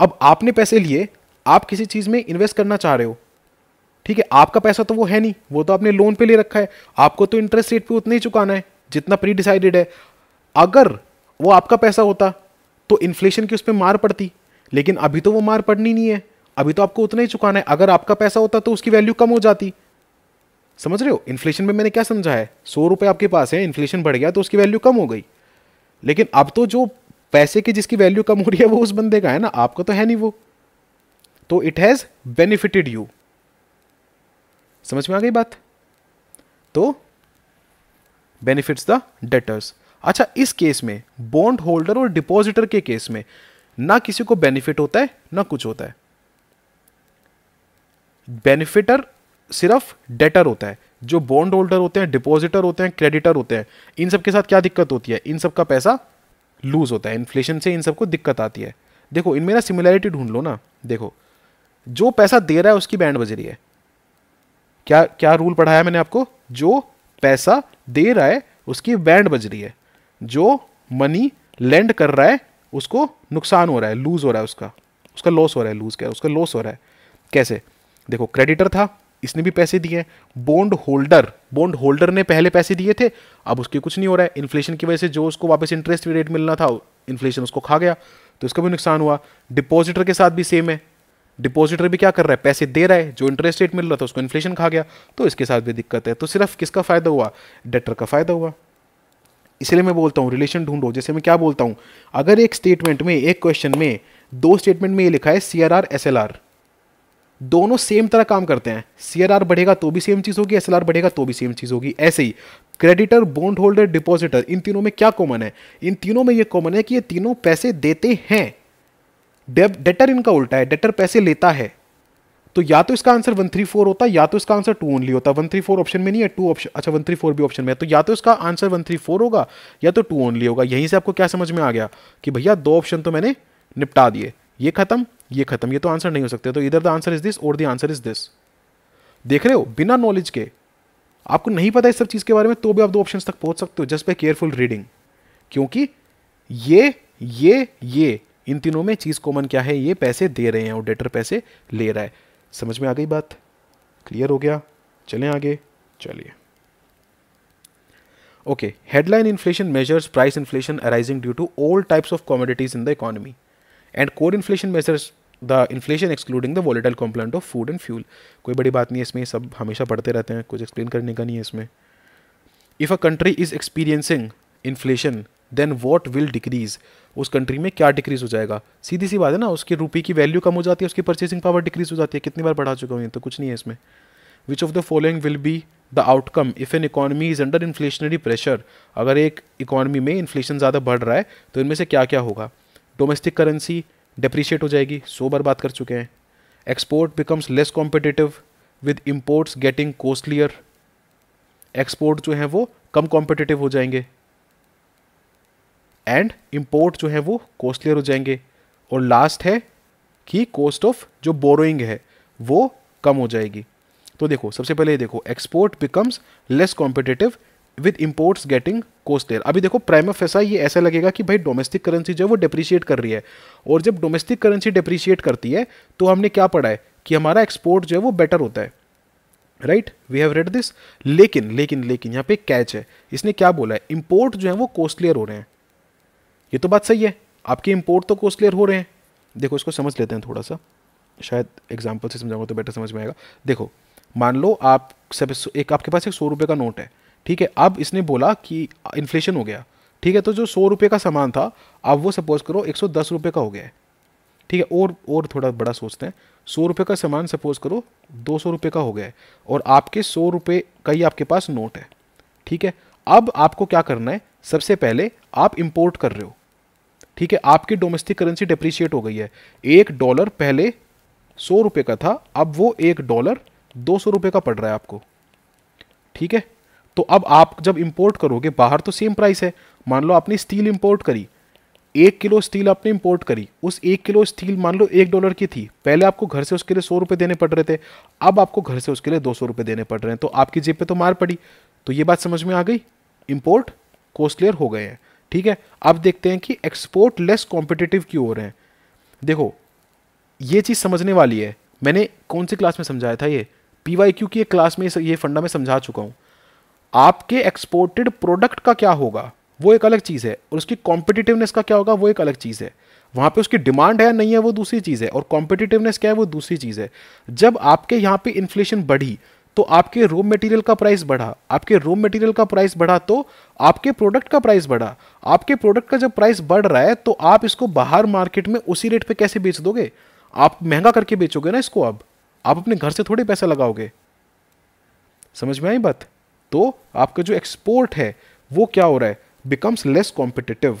अब आपने पैसे लिए, आप किसी चीज़ में इन्वेस्ट करना चाह रहे हो। ठीक है, आपका पैसा तो वो है नहीं, वो तो आपने लोन पे ले रखा है। आपको तो इंटरेस्ट रेट पे उतना ही चुकाना है, जितना प्री डिसाइडेड है। अगर वो आपका पैसा होता तो इन्फ्लेशन की उस पर मार पड़ती। लेकिन अभी तो वो मार पड़नी नहीं है। अभी तो आपको उतना ही चुकाना है। अगर आपका पैसा होता तो उसकी वैल्यू कम हो जाती। समझ रहे हो? इन्फ्लेशन में मैंने क्या समझा है? सौ रुपए आपके पास है इन्फ्लेशन बढ़ गया तो उसकी वैल्यू कम हो गई। लेकिन अब तो जो पैसे की जिसकी वैल्यू कम हो रही है, वो उस बंदे का है ना? आपको तो है नहीं वो। तो इट हैज़ बेनिफिटेड यू समझ में आ गई बात? तो बेनिफिट्स द डेटर्स अच्छा इस केस में बॉन्ड होल्डर और डिपॉजिटर के केस में, ना किसी को बेनिफिट होता है, ना कुछ होता है। बेनिफिटर सिर्फ़ डेटर होता है। जो बॉन्ड होल्डर होते हैं डिपॉजिटर होते हैं क्रेडिटर होते हैं, इन सब के साथ क्या दिक्कत होती है? इन सब का पैसा लूज होता है। इन्फ्लेशन से इन सबको दिक्कत आती है। देखो, इनमें ना सिमिलैरिटी ढूंढ लो ना। देखो, जो पैसा दे रहा है, उसकी बैंड बज रही है। क्या क्या रूल पढ़ाया मैंने आपको? जो पैसा दे रहा है, उसकी बैंड बज रही है। जो मनी लेंड कर रहा है, उसको नुकसान हो रहा है लूज हो रहा है उसका। उसका लॉस हो रहा है लूज क्या? उसका लॉस हो रहा है। कैसे? देखो क्रेडिटर था, इसने भी पैसे दिए बॉन्ड होल्डर बॉन्ड होल्डर ने पहले पैसे दिए थे, अब उसके कुछ नहीं हो रहा है। इन्फ्लेशन की वजह से जो उसको वापस इंटरेस्ट रेट मिलना था इन्फ्लेशन उसको खा गया तो इसका भी नुकसान हुआ। डिपॉजिटर के साथ भी सेम है। डिपॉजिटर भी क्या कर रहा है? पैसे दे रहा है, जो इंटरेस्ट रेट मिल रहा था उसको इन्फ्लेशन खा गया तो इसके साथ भी दिक्कत है। तो सिर्फ़ किसका फ़ायदा हुआ? डेटर का फ़ायदा हुआ। इसलिए मैं बोलता हूँ रिलेशन ढूंढो। जैसे मैं क्या बोलता हूँ, अगर एक स्टेटमेंट में, एक क्वेश्चन में, दो स्टेटमेंट में ये लिखा है C R R S L R दोनों सेम तरह काम करते हैं। सी आर आर बढ़ेगा तो भी सेम चीज़ होगी एस एल आर बढ़ेगा तो भी सेम चीज़ होगी। ऐसे ही क्रेडिटर बॉन्ड होल्डर डिपॉजिटर इन तीनों में क्या कॉमन है? इन तीनों में ये कॉमन है कि ये तीनों पैसे देते हैं। डेटर इनका उल्टा है डेटर पैसे लेता है। तो या तो इसका आंसर वन थ्री फोर होता, या तो इसका आंसर टू ओनली होता। वन थ्री फोर ऑप्शन में नहीं है टू ऑप्शन अच्छा वन थ्री फोर भी ऑप्शन में है। तो या तो इसका आंसर वन थ्री फोर होगा, या तो टू ओनली होगा। यहीं से आपको क्या समझ में आ गया कि भैया दो ऑप्शन तो मैंने निपटा दिए। ये खत्म ये खत्म। ये तो आंसर नहीं हो सकते। तो इधर द आंसर इज़ दिस और द आंसर इज़ दिस देख रहे हो, बिना नॉलेज के, आपको नहीं पता इस सब चीज़ के बारे में तो भी आप दो ऑप्शन तक पहुँच सकते हो जस्ट बाय केयरफुल रीडिंग क्योंकि ये ये ये इन तीनों में चीज़ कॉमन क्या है? ये पैसे दे रहे हैं और डेटर पैसे ले रहा है। समझ में आ गई बात? क्लियर हो गया? चलें आगे। चलिए। Okay headline inflation measures price inflation arising due to all types of commodities in the economy and core inflation measures the inflation excluding the volatile component of food and fuel कोई बड़ी बात नहीं है इसमें, सब हमेशा पढ़ते रहते हैं, कुछ एक्सप्लेन करने का नहीं है इसमें। If a country is experiencing inflation then what will decrease उस कंट्री में क्या डिक्रीज हो जाएगा? सीधी सी बात है ना, उसके रुपये की वैल्यू कम हो जाती है, उसकी परचेसिंग पावर डिक्रीज हो जाती है। कितनी बार बढ़ा चुका हूँ तो कुछ नहीं है इसमें। Which of the following will be the outcome if an economy is under inflationary pressure अगर एक इकॉनमी में इन्फ्लेशन ज़्यादा बढ़ रहा है तो इनमें से क्या क्या होगा? डोमेस्टिक करेंसी डिप्रिशिएट हो जाएगी, सो बार बात कर चुके हैं। Export becomes less competitive with imports getting costlier export जो है वो कम कॉम्पिटिटिव हो जाएँगे। एंड इम्पोर्ट जो है वो कॉस्टलियर हो जाएँगे। और लास्ट है कि कॉस्ट ऑफ़ जो बोरोइंग है, वो कम हो जाएगी। तो देखो, सबसे पहले ये देखो export becomes less competitive with imports getting costlier अभी देखो प्राइम ऑफ़ ऐसा ये ऐसा लगेगा कि भाई डोमेस्टिक करेंसी जो है वो डिप्रिशिएट कर रही है। और जब डोमेस्टिक करेंसी डिप्रिशिएट करती है तो हमने क्या पढ़ा है कि हमारा एक्सपोर्ट जो है वो बेटर होता है। Right we have read this लेकिन लेकिन लेकिन यहाँ पे कैच है। इसने क्या बोला है? इम्पोर्ट जो है वो कॉस्टलियर हो रहे हैं। ये तो बात सही है। आपके इम्पोर्ट तो कॉस्टलियर हो रहे हैं। देखो, इसको समझ लेते हैं थोड़ा सा। शायद एग्ज़ाम्पल से समझाऊँगा तो बेटर समझ में आएगा। देखो, मान लो आप सब एक आपके पास एक सौ रुपये का नोट है, ठीक है? अब इसने बोला कि इन्फ्लेशन हो गया, ठीक है? तो जो सौ रुपये का सामान था, अब वो सपोज़ करो एक सौ दस रुपये का हो गया है, ठीक है? और और थोड़ा बड़ा सोचते हैं। सौ रुपये का सामान सपोज़ करो दो सौ रुपये का हो गया है, और आपके सौ रुपये का ही आपके पास नोट है, ठीक है? अब आपको क्या करना है? सबसे पहले आप इम्पोर्ट कर रहे हो। ठीक है, आपकी डोमेस्टिक करेंसी डिप्रिशिएट हो गई है। एक डॉलर पहले सौ रुपये का था, अब वो एक डॉलर दो सौ रुपये का पड़ रहा है आपको। ठीक है? तो अब आप जब इंपोर्ट करोगे, बाहर तो सेम प्राइस है। मान लो आपने स्टील इंपोर्ट करी, एक किलो स्टील आपने इंपोर्ट करी, उस एक किलो स्टील मान लो एक डॉलर की थी। पहले आपको घर से उसके लिए सौ रुपये देने पड़ रहे थे, अब आपको घर से उसके लिए दो सौ रुपये देने पड़ रहे हैं तो आपकी जेब पे तो मार पड़ी। तो ये बात समझ में आ गई? इंपोर्ट कोस्टलियर हो गए हैं। ठीक है? अब देखते हैं कि एक्सपोर्ट लेस कॉम्पिटेटिव क्यों हो रहे हैं? देखो, ये चीज़ समझने वाली है। मैंने कौन सी क्लास में समझाया था ये? पी वाई क्यू की एक क्लास में ये फंडा में समझा चुका हूँ। आपके एक्सपोर्टेड प्रोडक्ट का क्या होगा? वो एक अलग चीज़ है। और उसकी कॉम्पिटिटिवनेस का क्या होगा? वो एक अलग चीज़ है। वहाँ पे उसकी डिमांड है नहीं है, वो दूसरी चीज़ है। और कॉम्पिटिटिवनेस क्या है? वो दूसरी चीज़ है। जब आपके यहाँ पे इन्फ्लेशन बढ़ी तो आपके रॉ मटेरियल का प्राइस बढ़ा। आपके रॉ मटेरियल का प्राइस बढ़ा तो आपके प्रोडक्ट का प्राइस बढ़ा। आपके प्रोडक्ट का जब प्राइस बढ़ रहा है तो आप इसको बाहर मार्केट में उसी रेट पे कैसे बेच दोगे? आप महँगा करके बेचोगे ना इसको अब। आप अपने घर से थोड़े पैसा लगाओगे। समझ में आई बात? तो आपका जो एक्सपोर्ट है, वो क्या हो रहा है? बिकम्स लेस कॉम्पिटिटिव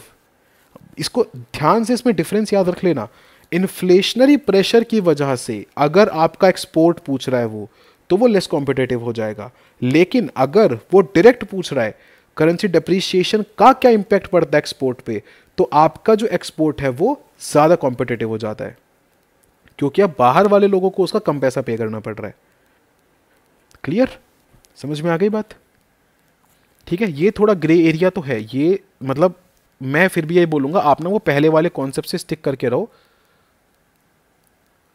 इसको ध्यान से इसमें डिफरेंस याद रख लेना। इन्फ्लेशनरी प्रेशर की वजह से अगर आपका एक्सपोर्ट पूछ रहा है वो तो वो लेस कॉम्पिटेटिव हो जाएगा। लेकिन अगर वो डायरेक्ट पूछ रहा है करेंसी डिप्रिशिएशन का क्या इंपैक्ट पड़ता है एक्सपोर्ट पे तो आपका जो एक्सपोर्ट है वो ज़्यादा कॉम्पिटेटिव हो जाता है। क्योंकि अब बाहर वाले लोगों को उसका कम पैसा पे करना पड़ रहा है। क्लियर समझ में आ गई बात? ठीक है, ये थोड़ा ग्रे एरिया तो है। ये मतलब मैं फिर भी यही बोलूँगा, आप ना वो पहले वाले कॉन्सेप्ट से स्टिक करके रहो।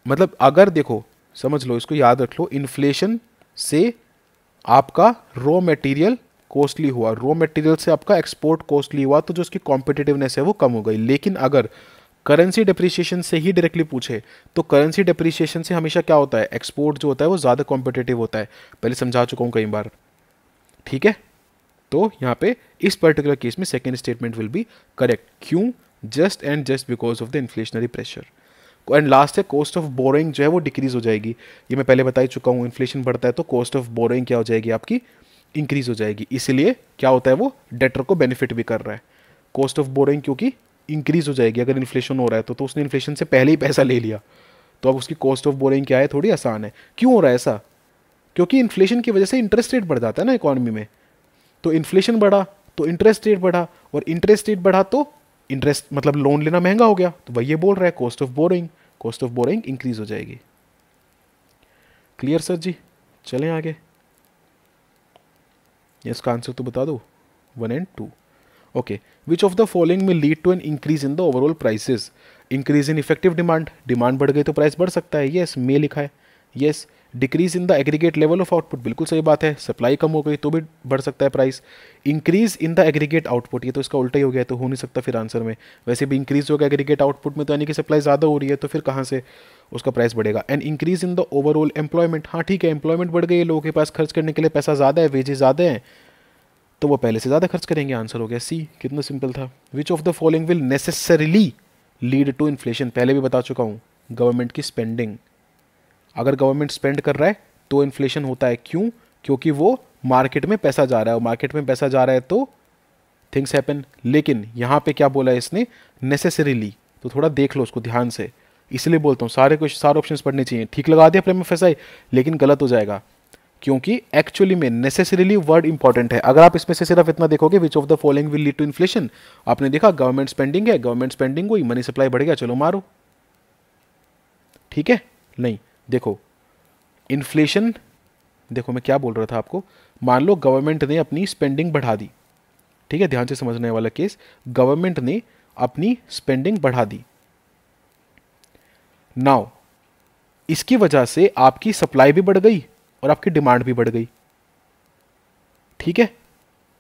मतलब अगर देखो समझ लो, इसको याद रख लो इन्फ्लेशन से आपका रॉ मटेरियल कॉस्टली हुआ। रॉ मटेरियल से आपका एक्सपोर्ट कॉस्टली हुआ तो जो उसकी कॉम्पिटिटिवनेस है वो कम हो गई। लेकिन अगर करेंसी डिप्रिशिएशन से ही डायरेक्टली पूछे तो करेंसी डिप्रिशिएशन से हमेशा क्या होता है? एक्सपोर्ट जो होता है वो ज़्यादा कॉम्पिटेटिव होता है। पहले समझा चुका हूँ कई बार। ठीक है? तो यहाँ पे इस पर्टिकुलर केस में second statement will be correct क्यों? Just and just because of the inflationary pressure and last है कॉस्ट ऑफ़ बोरोइंग जो है वो डिक्रीज हो जाएगी। ये मैं पहले बता ही चुका हूँ इन्फ्लेशन बढ़ता है तो कॉस्ट ऑफ़ बोरोइंग क्या हो जाएगी आपकी? इंक्रीज हो जाएगी। इसलिए क्या होता है वो? डेटर को बेनिफिट भी कर रहा है। कॉस्ट ऑफ़ बोरोइंग क्योंकि इंक्रीज हो जाएगी। अगर इन्फ्लेशन हो रहा है तो, तो उसने इन्फ्लेशन से पहले ही पैसा ले लिया। तो अब उसकी कॉस्ट ऑफ़ बोरिंग क्या है? थोड़ी आसान है। क्यों हो रहा है ऐसा? क्योंकि इन्फ्लेशन की वजह से इंटरेस्ट रेट बढ़ जाता है ना इकोनॉमी में। तो इन्फ्लेशन बढ़ा तो इंटरेस्ट रेट बढ़ा और इंटरेस्ट रेट बढ़ा तो इंटरेस्ट मतलब लोन लेना महँगा हो गया तो वही ये बोल रहा है cost of borrowing cost of borrowing increase हो जाएगी। क्लियर सर जी? चलें आगे। इसका आंसर तो बता दो। One and two okay which of the following may lead to an increase in the overall prices increase in effective demand demand बढ़ गई तो प्राइस बढ़ सकता है। येस मे लिखा है। Yes decrease in the aggregate level of output बिल्कुल सही बात है सप्लाई कम हो गई तो भी बढ़ सकता है price increase in the aggregate output ये तो इसका उल्टा ही हो गया तो हो नहीं सकता फिर आंसर में. वैसे भी इंक्रीज होगा एग्रीगेट आउटपुट में तो यानी कि सप्लाई ज़्यादा हो रही है तो फिर कहाँ से उसका प्राइस बढ़ेगा? And increase in the overall employment हाँ ठीक है एम्प्लॉयमेंट बढ़ गई है लोगों के पास खर्च करने के लिए पैसा ज़्यादा है वेजेस ज़्यादा हैं तो वो पहले से ज़्यादा खर्च करेंगे आंसर हो गया सी कितना सिंपल था. Which of the following will necessarily lead to inflation पहले भी बता चुका हूँ गवर्नमेंट की स्पेंडिंग अगर गवर्नमेंट स्पेंड कर रहा है तो इन्फ्लेशन होता है। क्यों? क्योंकि वो मार्केट में पैसा जा रहा है। मार्केट में पैसा जा रहा है तो थिंग्स हैपन लेकिन यहाँ पे क्या बोला है इसने? नेसेसरीली तो थोड़ा देख लो उसको ध्यान से। इसलिए बोलता हूँ, सारे कुछ सारे ऑप्शन पढ़ने चाहिए। ठीक लगा दिया प्रेम फैसा लेकिन गलत हो जाएगा। क्योंकि एक्चुअली में नेसेसरीली वर्ड इंपॉर्टेंट है। अगर आप इसमें से सिर्फ़ इतना देखोगे which of the following will lead to inflation आपने देखा गवर्नमेंट स्पेंडिंग है गवर्नमेंट स्पेंडिंग हुई मनी सप्लाई बढ़ गया। चलो मारो। ठीक है? नहीं। देखो इन्फ्लेशन देखो मैं क्या बोल रहा था आपको, मान लो गवर्नमेंट ने अपनी स्पेंडिंग बढ़ा दी, ठीक है, ध्यान से समझने वाला केस गवर्नमेंट ने अपनी स्पेंडिंग बढ़ा दी। नाउ इसकी वजह से आपकी सप्लाई भी बढ़ गई और आपकी डिमांड भी बढ़ गई, ठीक है?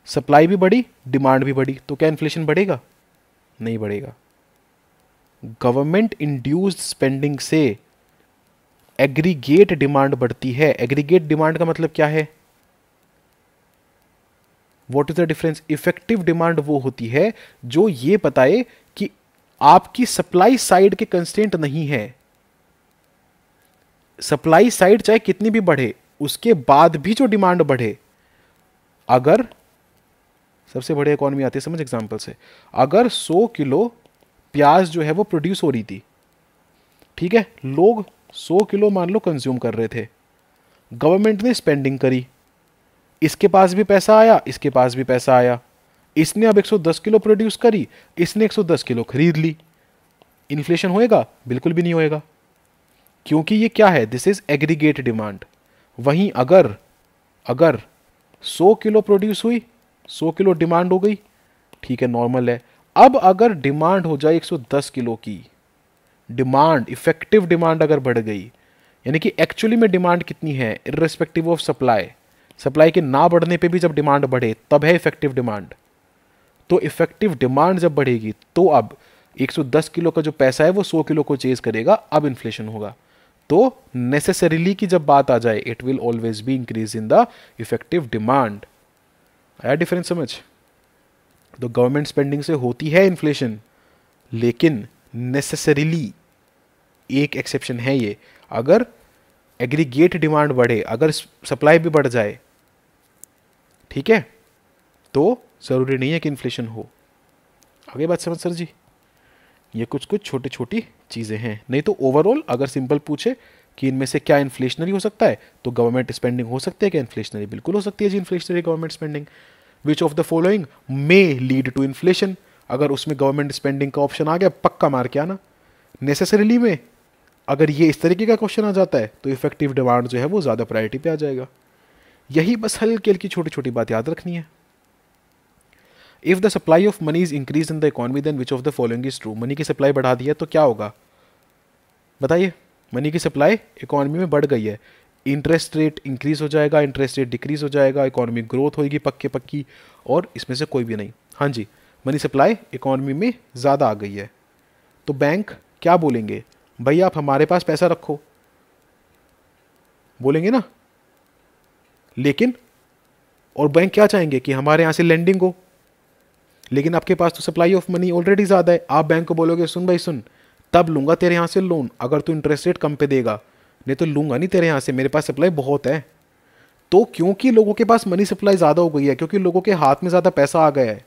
सप्लाई भी बढ़ी डिमांड भी बढ़ी तो क्या इन्फ्लेशन बढ़ेगा? नहीं बढ़ेगा। गवर्नमेंट इंड्यूस्ड स्पेंडिंग से एग्रीगेट डिमांड बढ़ती है। एग्रीगेट डिमांड का मतलब क्या है? What is the difference effective demand वो होती है जो ये बताए कि आपकी सप्लाई साइड के कंस्टेंट नहीं है। सप्लाई साइड चाहे कितनी भी बढ़े, उसके बाद भी जो डिमांड बढ़े, अगर सबसे बड़े इकोनॉमी आती है, समझ एग्जांपल से, अगर 100 किलो प्याज जो है वो प्रोड्यूस हो रही थी, ठीक है, लोग सौ किलो मान लो कंज्यूम कर रहे थे। गवर्नमेंट ने स्पेंडिंग करी। इसके पास भी पैसा आया, इसके पास भी पैसा आया। इसने अब 110 किलो प्रोड्यूस करी, इसने 110 किलो खरीद ली। इन्फ्लेशन होएगा? बिल्कुल भी नहीं होएगा। क्योंकि ये क्या है? दिस इज़ एग्रीगेट डिमांड वहीं अगर अगर 100 किलो प्रोड्यूस हुई 100 किलो डिमांड हो गई, ठीक है नॉर्मल है। अब अगर डिमांड हो जाए 110 किलो की डिमांड इफ़ेक्टिव डिमांड अगर बढ़ गई, यानी कि एक्चुअली में डिमांड कितनी है इरिस्पेक्टिव ऑफ़ सप्लाई सप्लाई के ना बढ़ने पे भी जब डिमांड बढ़े, तब है इफ़ेक्टिव डिमांड तो इफ़ेक्टिव डिमांड जब बढ़ेगी तो अब 110 किलो का जो पैसा है, वो 100 किलो को चेज करेगा, अब इन्फ्लेशन होगा. तो नेसेसरीली की जब बात आ जाए it will always be increase in the effective demand आया डिफरेंस समझ? तो गवर्नमेंट स्पेंडिंग से होती है इन्फ्लेशन लेकिन नेसेसरीली एक एक्सेप्शन है ये। अगर एग्रीगेट डिमांड बढ़े, अगर सप्लाई भी बढ़ जाए, ठीक है तो ज़रूरी नहीं है कि इन्फ्लेशन हो। आगे बात समझ सर जी? ये कुछ कुछ छोटी छोटी चीज़ें हैं। नहीं तो ओवरऑल अगर सिंपल पूछे कि इनमें से क्या इन्फ्लेशनरी हो सकता है तो गवर्नमेंट स्पेंडिंग हो सकती है क्या? इन्फ्लेशनरी बिल्कुल हो सकती है जी inflationary government spending which of the following may lead to inflation अगर उसमें गवर्नमेंट स्पेंडिंग का ऑप्शन आ गया, पक्का मार के आना। नेसेसरीली में, अगर ये इस तरीके का क्वेश्चन आ जाता है तो इफ़ेक्टिव डिमांड जो है वो ज़्यादा प्रायोरिटी पे आ जाएगा। यही बस हल्की हल्की छोटी छोटी बात याद रखनी है। If the supply of money is increase in the economy then which of the following is true money की सप्लाई बढ़ा दी है तो क्या होगा? बताइए मनी की सप्लाई इकोनॉमी में बढ़ गई है। इंटरेस्ट रेट इंक्रीज हो जाएगा इंटरेस्ट रेट डिक्रीज हो जाएगा इकोनॉमी ग्रोथ होगी पक्के पक्की और इसमें से कोई भी नहीं। हाँ जी मनी सप्लाई इकोनॉमी में ज़्यादा आ गई है। तो बैंक क्या बोलेंगे? भाई आप हमारे पास पैसा रखो। बोलेंगे ना। लेकिन, और बैंक क्या चाहेंगे कि हमारे यहाँ से लेंडिंग हो? लेकिन आपके पास तो सप्लाई ऑफ़ मनी ऑलरेडी ज़्यादा है। आप बैंक को बोलोगे, सुन भाई, सुन, तब लूँगा तेरे यहाँ से लोन अगर तू इंटरेस्ट रेट कम पे देगा, नहीं तो लूँगा नहीं तेरे यहाँ से। मेरे पास सप्लाई बहुत है। तो क्योंकि लोगों के पास मनी सप्लाई ज़्यादा हो गई है, क्योंकि लोगों के हाथ में ज़्यादा पैसा आ गया है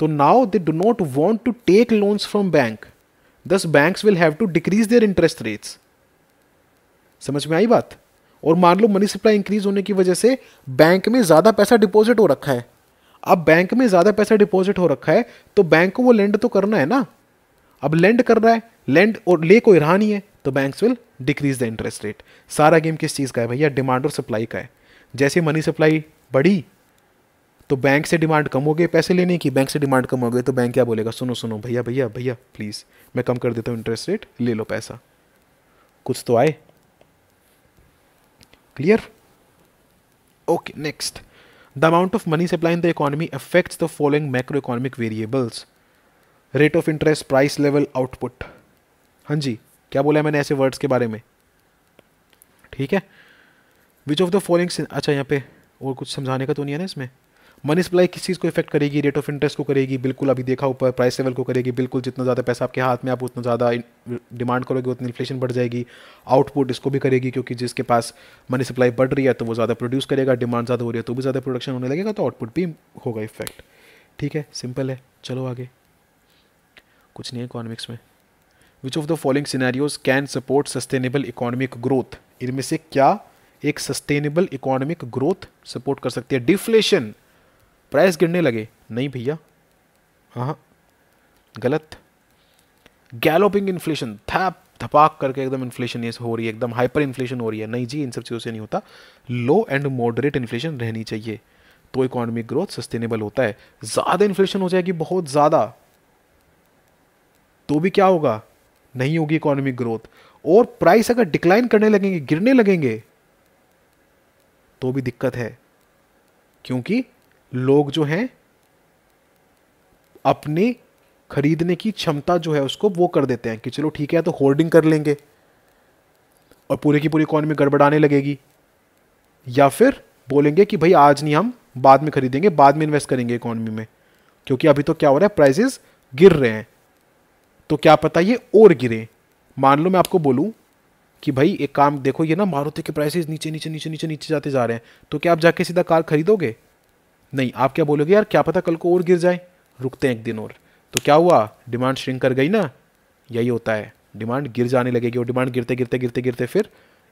तो now they do not want to take loans from bank thus banks will have to decrease their interest rates समझ में आई बात? और मान लो मनी सप्लाई इंक्रीज होने की वजह से बैंक में ज़्यादा पैसा डिपॉजिट हो रखा है। अब बैंक में ज़्यादा पैसा डिपॉजिट हो रखा है तो बैंक को वो लेंड तो करना है ना? अब लेंड कर रहा है लेंड और ले कोई रहा नहीं है तो banks will decrease the interest rate सारा गेम किस चीज़ का है भैया? डिमांड और सप्लाई का है। जैसे मनी सप्लाई बढ़ी तो बैंक से डिमांड कम हो गई, पैसे लेने की बैंक से डिमांड कम हो गई तो बैंक क्या बोलेगा? सुनो सुनो, भैया भैया भैया प्लीज़ मैं कम कर देता हूँ इंटरेस्ट रेट ले लो पैसा। कुछ तो आए। Clear okay next the amount of money supply in the economy affects the following macro economic variables rate of interest price level output हाँ जी, क्या बोला है मैंने ऐसे वर्ड्स के बारे में? ठीक है? विच ऑफ़ द फॉलोइंग अच्छा यहाँ पे और कुछ समझाने का तो नहीं है ना इसमें? मनी सप्लाई किस चीज़ को इफ़ेक्ट करेगी? रेट ऑफ़ इंटरेस्ट को करेगी? बिल्कुल अभी देखा ऊपर प्राइस लेवल को करेगी। बिल्कुल जितना ज़्यादा पैसा आपके हाथ में आप उतना ज़्यादा डिमांड करोगे, उतनी इन्फ्लेशन बढ़ जाएगी। आउटपुट इसको भी करेगी क्योंकि जिसके पास मनी सप्लाई बढ़ रही है तो वो ज़्यादा प्रोड्यूस करेगा डिमांड ज़्यादा हो रही है तो भी ज़्यादा प्रोडक्शन होने लगेगा तो आउटपुट भी होगा इफ़ेक्ट ठीक है? सिंपल है। चलो आगे। कुछ नहीं इकोनॉमिक्स में। Which of the following scenarios can support sustainable economic growth इनमें से क्या एक सस्टेनेबल इकोनॉमिक ग्रोथ सपोर्ट कर सकती है? डिफ्लेशन प्राइस गिरने लगे। नहीं भैया। हाँ गलत। गैलोपिंग इन्फ्लेशन थैप धपाक करके एकदम इन्फ्लेशन ये हो रही है, एकदम हाइपर इन्फ्लेशन हो रही है। नहीं जी, इन सब चीज़ों से नहीं होता। लो एंड मॉडरेट इन्फ्लेशन रहनी चाहिए। तो इकोनॉमिक ग्रोथ सस्टेनेबल होता है। ज़्यादा इन्फ्लेशन हो जाएगी बहुत ज़्यादा। तो भी क्या होगा? नहीं होगी इकोनॉमिक ग्रोथ और प्राइस अगर डिक्लाइन करने लगेंगे, गिरने लगेंगे तो भी दिक्कत है। क्योंकि लोग जो हैं, अपने खरीदने की क्षमता जो है उसको वो कर देते हैं कि चलो ठीक है तो होल्डिंग कर लेंगे और पूरी की पूरी इकॉनमी गड़बड़ाने लगेगी। या फिर बोलेंगे कि भाई, आज नहीं, हम बाद में खरीदेंगे, बाद में इन्वेस्ट करेंगे इकोनॉमी में। क्योंकि अभी तो क्या हो रहा है प्राइसेस गिर रहे हैं। तो क्या पता ये और गिरे। मान लो मैं आपको बोलूँ कि भाई, एक काम देखो, ये ना मारुति के प्राइसेस नीचे नीचे नीचे नीचे नीचे जाते जा रहे हैं। तो क्या आप जाके सीधा कार खरीदोगे? नहीं, आप क्या बोलोगे यार, क्या पता कल को और गिर जाए? रुकते हैं एक दिन और। तो क्या हुआ? डिमांड श्रिंक कर गई ना? यही होता है। डिमांड गिर जाने लगेगी और डिमांड गिरते गिरते गिरते गिरते फिर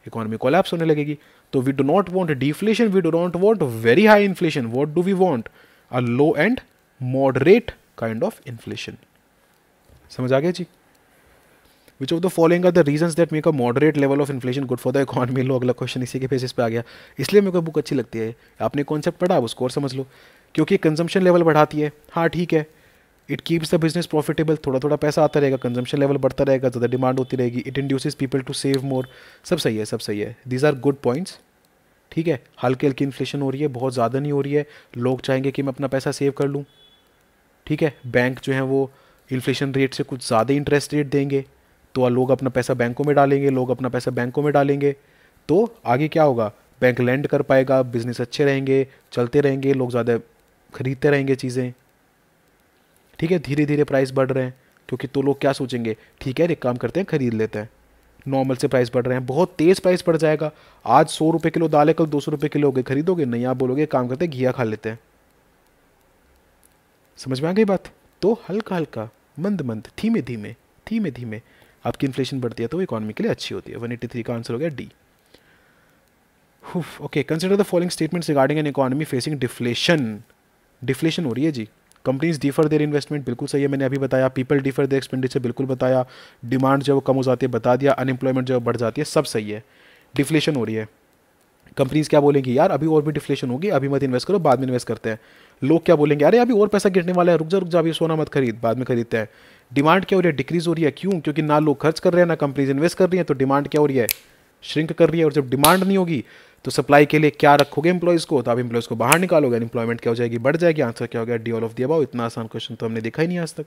इकोनॉमी कोलैप्स होने लगेगी। तो we do not want deflation we do not want very high inflation what do we want a low and moderate kind of inflation समझ आ गया जी? Which of the following are the reason that make a moderate level of inflation good for the economy लो, अगला question इसी के basis पे आ गया। इसलिए मेरे को बुक अच्छी लगती है। आपने कॉन्सेप्ट पढ़ा आप उसको और समझ लो। क्योंकि कंजम्पशन लेवल बढ़ाती है। हाँ ठीक है। It keeps the business profitable थोड़ा थोड़ा पैसा आता रहेगा। कंजम्पशन लेवल बढ़ता रहेगा। ज़्यादा डिमांड होती रहेगी। It induces people to save more सब सही है, सब सही है। दीज आर गुड पॉइंट्स ठीक है। हल्की हल्की इन्फ्लेशन हो रही है। बहुत ज़्यादा नहीं हो रही है। लोग चाहेंगे कि मैं अपना पैसा सेव कर लूँ। ठीक है। बैंक जो है वो इन्फ्लेशन रेट से कुछ ज़्यादा इंटरेस्ट रेट देंगे। तो लोग अपना पैसा बैंकों में डालेंगे, लोग अपना पैसा बैंकों में डालेंगे। तो आगे क्या होगा? बैंक लैंड कर पाएगा बिज़नेस अच्छे रहेंगे, चलते रहेंगे, लोग ज़्यादा खरीदते रहेंगे चीज़ें। ठीक है धीरे धीरे प्राइस बढ़ रहे हैं, क्योंकि तो लोग क्या सोचेंगे? ठीक है, एक काम करते हैं, खरीद लेते हैं। नॉर्मल से प्राइस बढ़ रहे हैं, बहुत तेज़ प्राइस बढ़ जाएगा। आज सौ रुपये किलो दाल है, कल दो सौ रुपये किलो हो खरीदोगे? नहीं, आप बोलोगे काम करते घिया खा लेते हैं। समझ में आ गई बात? तो हल्का हल्का मंद मंद धीमे धीमे धीमे धीमे आपकी इन्फ्लेशन बढ़ती है तो इकोनॉमी के लिए अच्छी होती है। वन एटी थ्री का आंसर हो गया D okay consider the following statements regarding an economy facing deflation deflation हो रही है जी। कंपनीज़ डिफर देर इन्वेस्टमेंट बिल्कुल सही है, मैंने अभी बताया। पीपल डिफर देर एक्सपेंडिचर बिल्कुल बताया। डिमांड जो कम हो जाती है, बता दिया। अनएम्प्लॉयमेंट जो बढ़ जाती है, सब सही है। डिफ्लेशन हो रही है। कंपनीज़ क्या बोलेंगी, यार, अभी और भी डिफ्लेशन होगी, अभी मत इन्वेस्ट करो, बाद में इन्वेस्ट करते हैं। लोग क्या बोलेंगे, अरे, अभी और पैसा गिरने वाला है, रुक जा रुक जा, अभी सोना मत खरीद, बाद में खरीदते हैं। डिमांड क्या हो रही है? डिक्रीज हो रही है? क्यों? क्योंकि ना लोग खर्च कर रहे हैं, ना कंपनीज़ इन्वेस्ट कर रही है तो डिमांड क्या हो रही है? श्रिंक कर रही है। और जब डिमांड नहीं होगी तो सप्लाई के लिए क्या रखोगे इंप्लॉयज को? तो आप एम्प्लॉयज़ को बाहर निकालोगे। इंप्लॉयमेंट क्या हो जाएगी? बढ़ जाएगी। आंसर क्या हो गया? डी ऑल ऑफ़ दी इतना आसान क्वेश्चन तो हमने देखा ही नहीं आज तक।